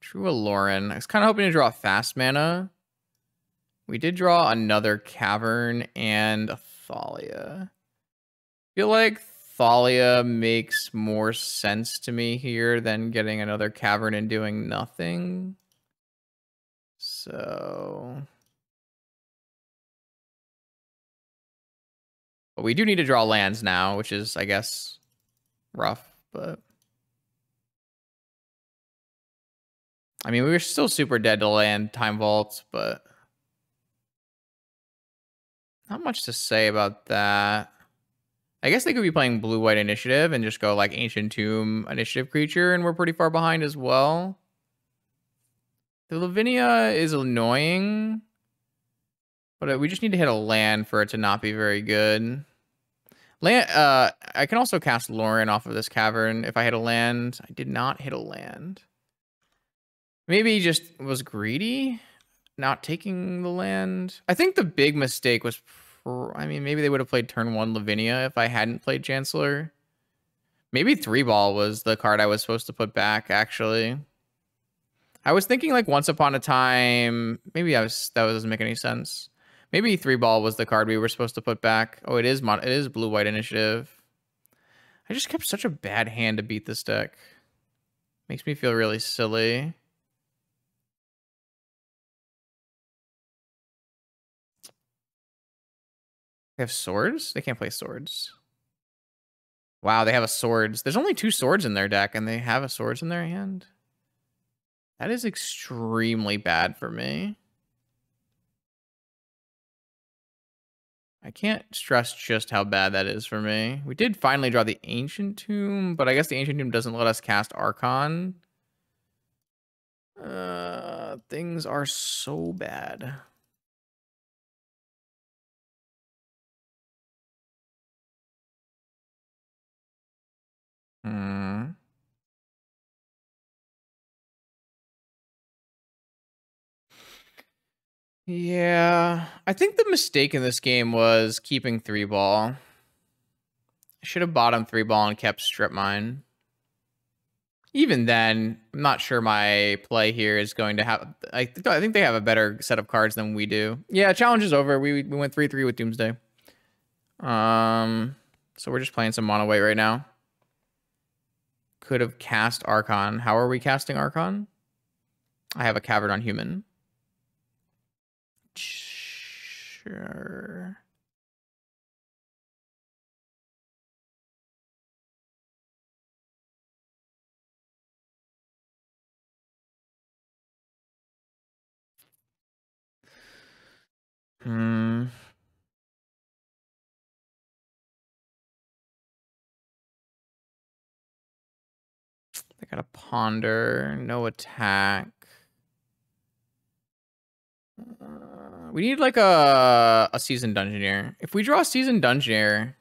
True Loran. I was kind of hoping to draw fast mana. We did draw another Cavern and a Thalia. feel like Thalia makes more sense to me here than getting another Cavern and doing nothing. So But we do need to draw lands now, which is, I guess, rough, but... I mean, we were still super dead to land Time Vault, but... Not much to say about that. I guess they could be playing Blue-White Initiative and just go, like, Ancient Tomb Initiative Creature, and we're pretty far behind as well. The Lavinia is annoying. But uh, we just need to hit a land for it to not be very good. Land, uh, I can also cast Loran off of this cavern if I hit a land. I did not hit a land. Maybe he just was greedy, not taking the land. I think the big mistake was, I mean, maybe they would have played turn one Lavinia if I hadn't played Chancellor. Maybe three ball was the card I was supposed to put back, actually. I was thinking like once upon a time, maybe I was, that doesn't make any sense. Maybe three ball was the card we were supposed to put back. Oh, it is it is blue white initiative. I just kept such a bad hand to beat this deck. Makes me feel really silly. They have swords? They can't play swords. Wow, they have a swords. There's only two swords in their deck, and they have a swords in their hand. That is extremely bad for me. I can't stress just how bad that is for me. We did finally draw the Ancient Tomb, but I guess the Ancient Tomb doesn't let us cast Archon. Uh, things are so bad. Hmm. Yeah, I think the mistake in this game was keeping three ball. I should have bottom three ball and kept strip mine. Even then, I'm not sure my play here is going to have. I, I think they have a better set of cards than we do. Yeah, challenge is over. We we went three three with Doomsday. Um, so we're just playing some mono white right now. Could have cast Archon. How are we casting Archon? I have a Cavern on Human. Sure. Hmm. They gotta ponder, no attack. We need like a a seasoned dungeoneer. If we draw a seasoned dungeoneer,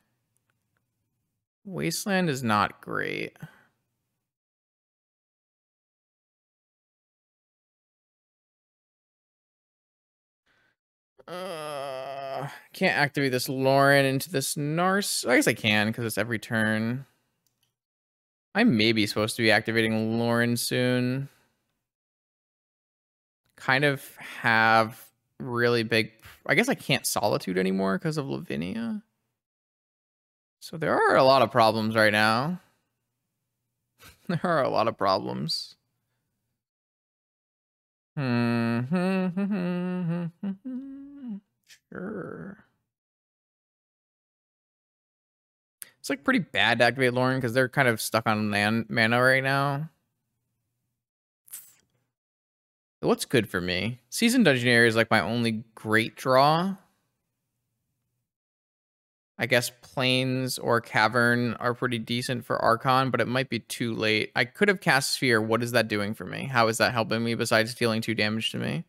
Wasteland is not great. Uh, can't activate this Loran into this Nars. I guess I can because it's every turn. I may be supposed to be activating Loran soon. Kind of have really big... I guess I can't Solitude anymore because of Lavinia. So there are a lot of problems right now. there are a lot of problems. Hmm. sure. It's like pretty bad to activate Loran because they're kind of stuck on man mana right now. What's good for me? Seasoned Dungeoneer is like my only great draw. I guess Plains or Cavern are pretty decent for Archon, but it might be too late. I could have cast Sphere. What is that doing for me? How is that helping me besides dealing two damage to me?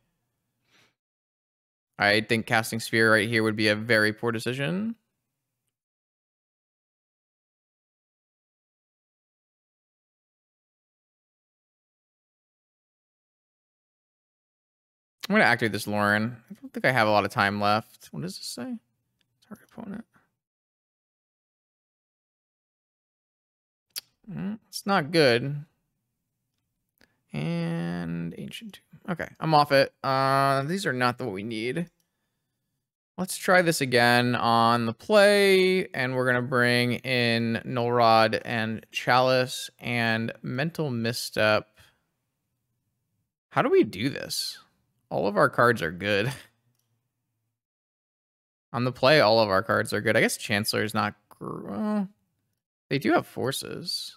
I think casting Sphere right here would be a very poor decision. I'm going to activate this Loran. I don't think I have a lot of time left. What does this say? Target opponent. Mm, it's not good. And ancient. Okay, I'm off it. Uh, these are not the, what we need. Let's try this again on the play, and we're gonna bring in Null Rod and Chalice and Mental Misstep. How do we do this? All of our cards are good. on the play, all of our cards are good. I guess Chancellor is not. Well, they do have forces.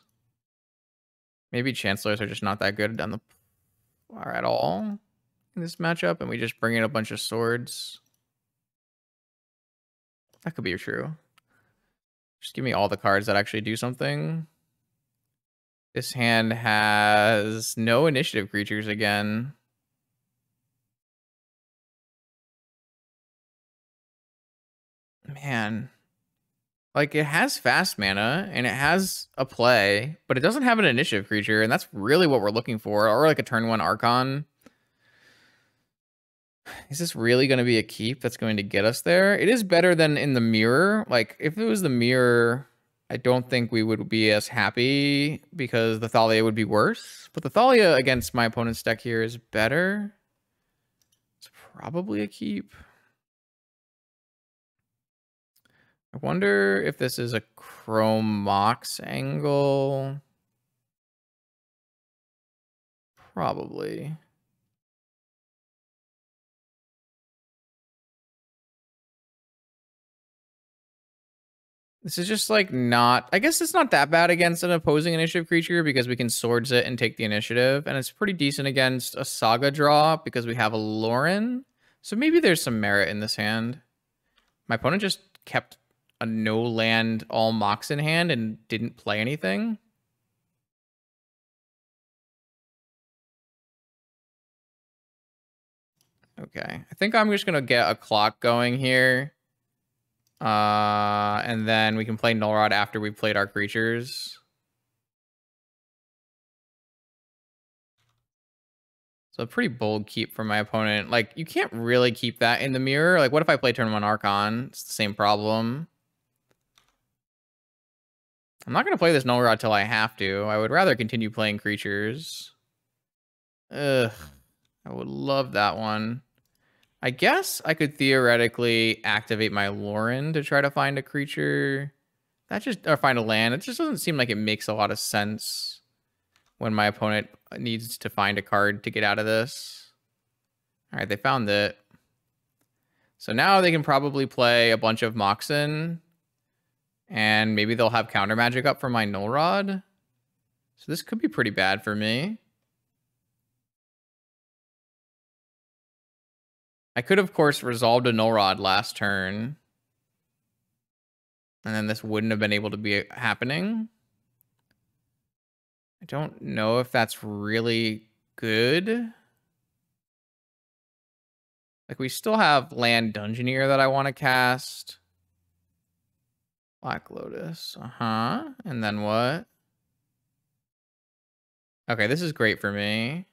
Maybe Chancellors are just not that good on the or at all in this matchup, and we just bring in a bunch of swords. That could be true. Just give me all the cards that actually do something. This hand has no initiative creatures again. Man. Like it has fast mana and it has a play, but it doesn't have an initiative creature, and that's really what we're looking for, or like a turn one Archon. Is this really going to be a keep that's going to get us there? It is better than in the mirror. Like if it was the mirror, I don't think we would be as happy because the Thalia would be worse. But the Thalia against my opponent's deck here is better. It's probably a keep. I wonder if this is a Chrome Mox angle. Probably. This is just like not, I guess it's not that bad against an opposing initiative creature because we can swords it and take the initiative. And it's pretty decent against a saga draw because we have a Loran. So maybe there's some merit in this hand. My opponent just kept a no land all Mox in hand and didn't play anything. Okay, I think I'm just gonna get a clock going here. Uh, and then we can play Null Rod after we've played our creatures. So a pretty bold keep from my opponent. Like, you can't really keep that in the mirror. Like, what if I play turn one Archon? It's the same problem. I'm not going to play this Null Rod till I have to. I would rather continue playing creatures. Ugh. I would love that one. I guess I could theoretically activate my Loran to try to find a creature. That just, or find a land. It just doesn't seem like it makes a lot of sense when my opponent needs to find a card to get out of this. All right, they found it. So now they can probably play a bunch of Moxen and maybe they'll have counter magic up for my Null Rod. So this could be pretty bad for me. I could, of course, resolved a Null Rod last turn. And then this wouldn't have been able to be happening. I don't know if that's really good. Like, we still have Land Dungeoneer that I want to cast. Black Lotus. Uh-huh. And then what? Okay, this is great for me.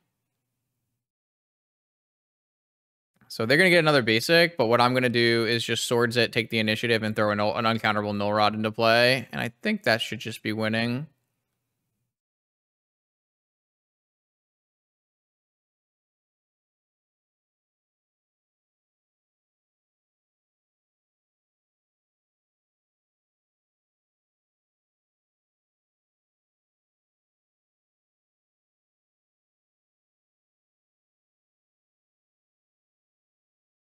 So they're going to get another basic, but what I'm going to do is just swords it, take the initiative, and throw an, an uncounterable null rod into play. And I think that should just be winning.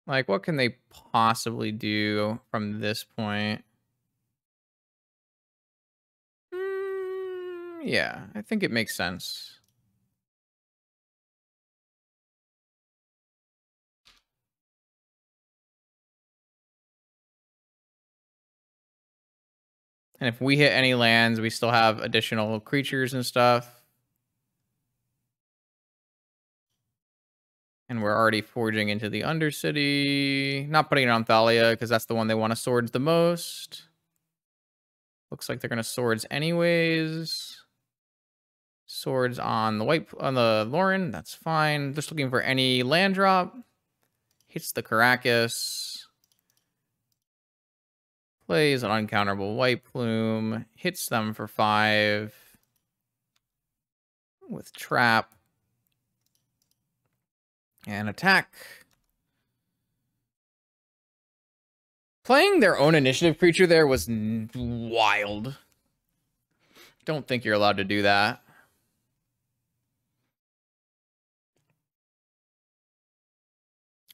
Like, what can they possibly do from this point? Mm, yeah, I think it makes sense. And if we hit any lands, we still have additional creatures and stuff. And we're already forging into the Undercity. Not putting it on Thalia, because that's the one they want to swords the most. Looks like they're going to swords anyways. Swords on the white on the Loran. That's fine. Just looking for any land drop. Hits the Karakas. Plays an uncounterable white plume. Hits them for five. With trap and attack. Playing their own initiative creature there was wild. Don't think you're allowed to do that.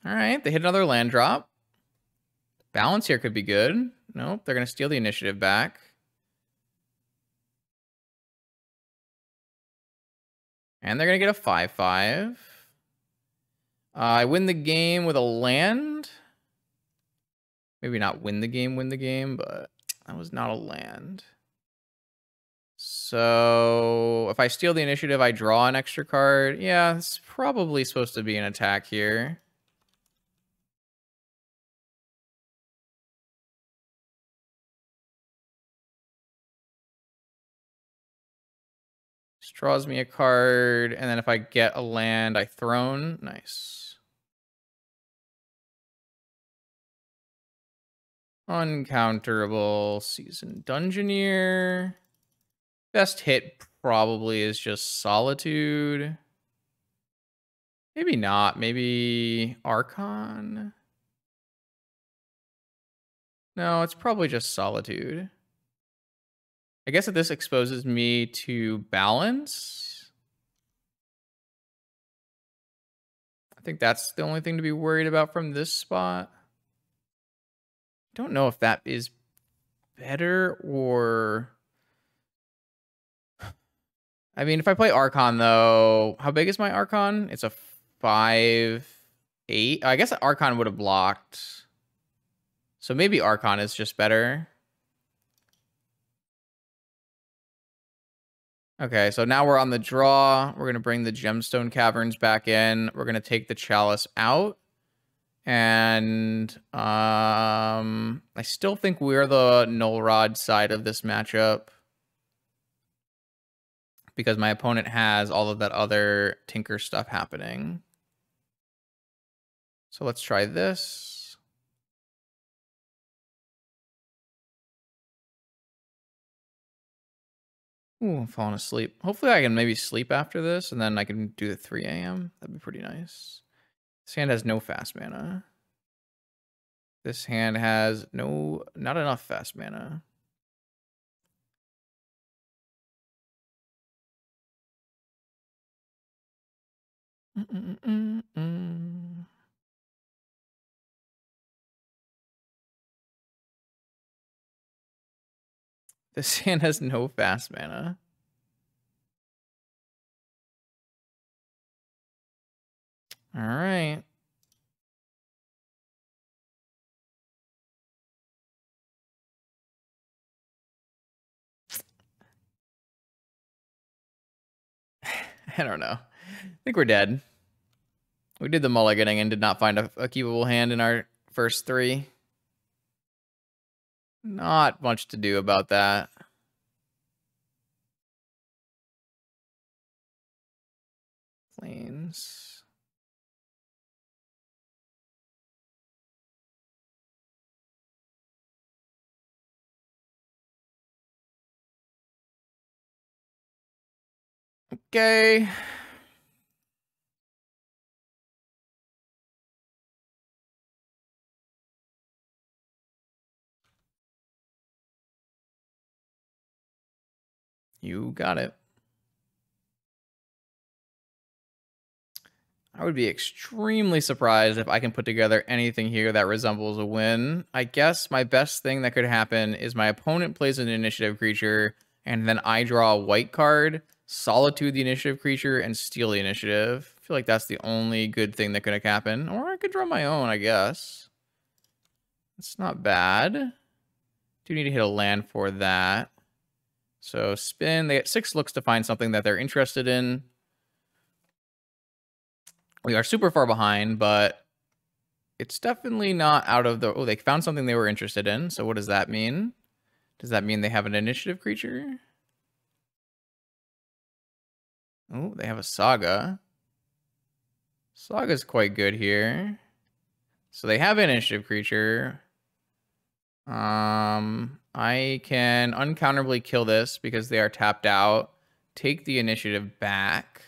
All right, they hit another land drop. Balance here could be good. Nope, they're going to steal the initiative back. And they're going to get a 5-5. Uh, I win the game with a land. Maybe not win the game, win the game, but that was not a land. So if I steal the initiative, I draw an extra card. Yeah, it's probably supposed to be an attack here. Draws me a card, and then if I get a land, I throne. Nice. Uncounterable Season Dungeoneer. Best hit probably is just Solitude. Maybe not. Maybe Archon. No, it's probably just Solitude. I guess that this exposes me to balance. I think that's the only thing to be worried about from this spot I don't know if that is better or I mean, if I play Archon though, how big is my Archon? It's a five eight. I guess Archon would have blocked. So maybe Archon is just better. Okay, so now we're on the draw. We're going to bring the Gemstone Caverns back in. We're going to take the Chalice out. And um, I still think we're the null rod side of this matchup because my opponent has all of that other tinker stuff happening. So let's try this. Ooh, I'm falling asleep. Hopefully I can maybe sleep after this and then I can do the 3 a.m. That'd be pretty nice. This hand has no fast mana. This hand has no, not enough fast mana. Mm -mm -mm this hand has no fast mana. All right. I don't know. I think we're dead. We did the mulliganing and did not find a, a keepable hand in our first three. Not much to do about that. Plains. Okay. You got it. I would be extremely surprised if I can put together anything here that resembles a win. I guess my best thing that could happen is my opponent plays an initiative creature, and then I draw a white card, solitude the initiative creature, and steal the initiative. I feel like that's the only good thing that could happen. Or I could draw my own, I guess. It's not bad. Do need to hit a land for that. So spin. They get six looks to find something that they're interested in. We are super far behind, but it's definitely not out of the... Oh, they found something they were interested in. So what does that mean? Does that mean they have an initiative creature? Oh, they have a Saga. Saga's quite good here. So they have an initiative creature. Um, I can uncounterably kill this because they are tapped out. Take the initiative back.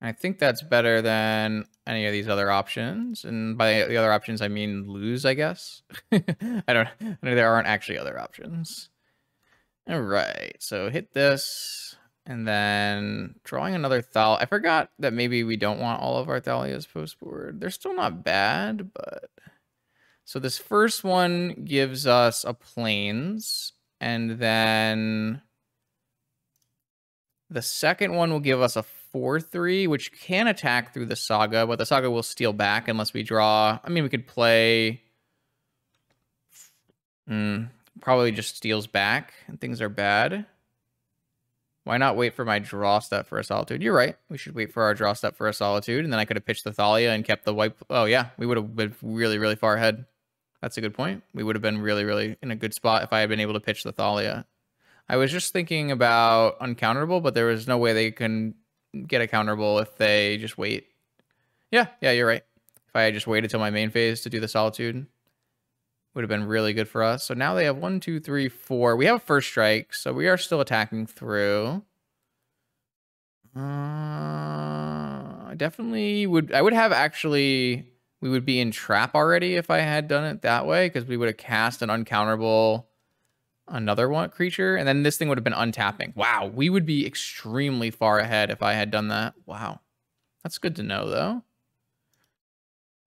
I think that's better than any of these other options. And by the other options, I mean lose, I guess. I don't know there aren't actually other options. All right, so hit this. And then drawing another Thal. I forgot that maybe we don't want all of our Thalias post board. They're still not bad, but... So this first one gives us a Plains. And then... The second one will give us a 4-3, which can attack through the Saga, but the Saga will steal back unless we draw... I mean, we could play... Mm, probably just steals back, and things are bad. Why not wait for my draw step for a solitude? You're right. We should wait for our draw step for a solitude, and then I could have pitched the Thalia and kept the white. Oh yeah, we would have been really, really far ahead. That's a good point. We would have been really, really in a good spot if I had been able to pitch the Thalia. I was just thinking about uncounterable, but there was no way they can get a counterable if they just wait. Yeah, yeah, you're right. If I had just waited till my main phase to do the solitude, would have been really good for us. So now they have one, two, three, four. We have a first strike, so we are still attacking through. Uh, I definitely would. I would have actually. We would be in trap already if I had done it that way, because we would have cast an uncounterable another one creature, and then this thing would have been untapping. Wow, we would be extremely far ahead if I had done that. Wow, that's good to know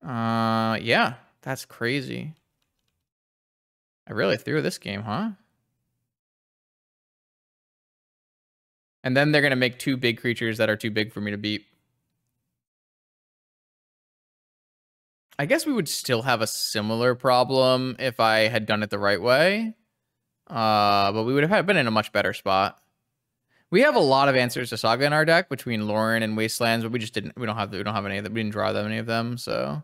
though. Uh, yeah, that's crazy. I really threw this game, huh? And then they're going to make two big creatures that are too big for me to beat. I guess we would still have a similar problem if I had done it the right way. Uh, but we would have been in a much better spot. We have a lot of answers to Saga in our deck between Loran and Wastelands, but we just didn't. We don't have. We don't have any of them. We didn't draw them any of them. So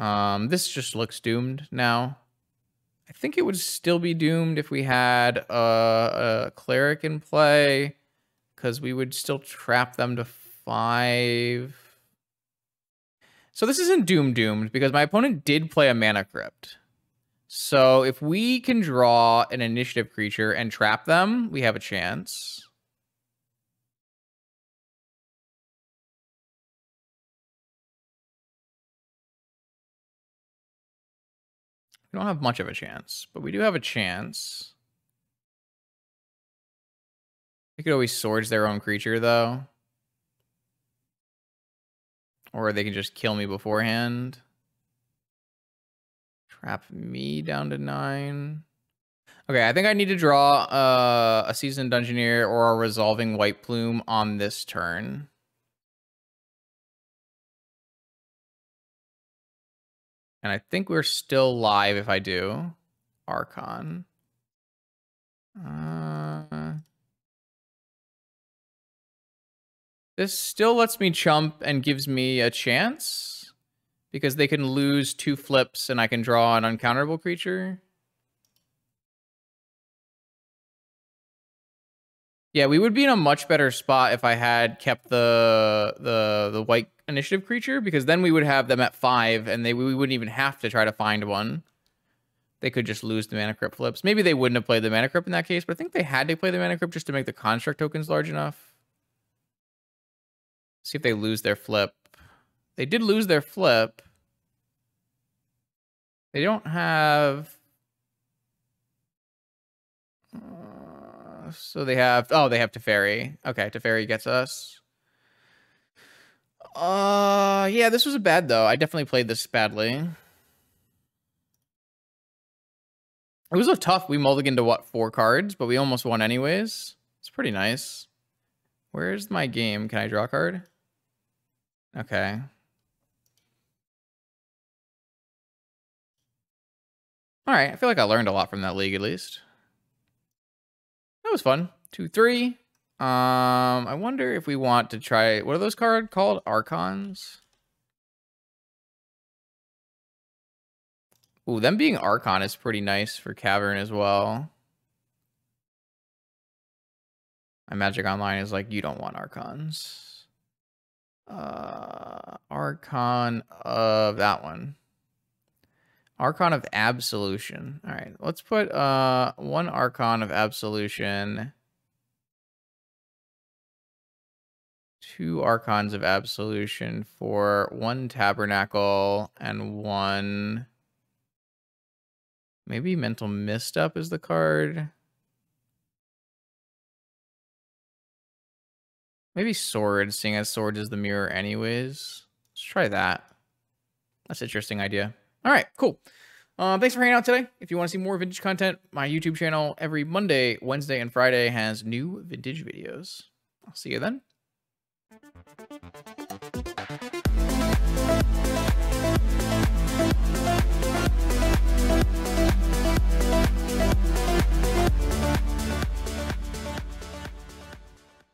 um, this just looks doomed now. I think it would still be doomed if we had a, a cleric in play, because we would still trap them to five. So this isn't doom doomed because my opponent did play a mana crypt. So if we can draw an initiative creature and trap them, we have a chance. We don't have much of a chance, but we do have a chance. They could always swords their own creature, though. Or they can just kill me beforehand. Trap me down to nine. Okay, I think I need to draw uh, a Seasoned Dungeoneer or a Resolving White Plume on this turn. And I think we're still live if I do. Archon. Uh, this still lets me chump and gives me a chance. Because they can lose two flips and I can draw an uncounterable creature. Yeah, we would be in a much better spot if I had kept the the the white initiative creature because then we would have them at five and they we wouldn't even have to try to find one. they could just lose the mana crypt flips. Maybe they wouldn't have played the mana crypt in that case, but I think they had to play the mana crypt just to make the construct tokens large enough. See if they lose their flip. They did lose their flip. They don't have... So they have... Oh, they have Teferi. Okay, Teferi gets us. Uh, yeah, this was a bad, though. I definitely played this badly. It was a tough. We mulliganed to what four cards, but we almost won anyways. It's pretty nice. Where's my game? Can I draw a card? Okay. All right. I feel like I learned a lot from that league at least. That was fun. Two, three. Um, I wonder if we want to try. What are those cards called? Archons. Ooh, them being Archon is pretty nice for Cavern as well. My Magic Online is like, you don't want Archons. Uh, Archon of that one. Archon of Absolution. All right, let's put uh one Archon of Absolution. Two Archons of Absolution for one Tabernacle and one Maybe Mental Mist Misstep is the card. Maybe Sword, seeing as Sword is the mirror anyways. Let's try that. That's interesting idea. All right, cool. Uh, thanks for hanging out today. If you want to see more vintage content, my YouTube channel every Monday, Wednesday, and Friday has new vintage videos. I'll see you then.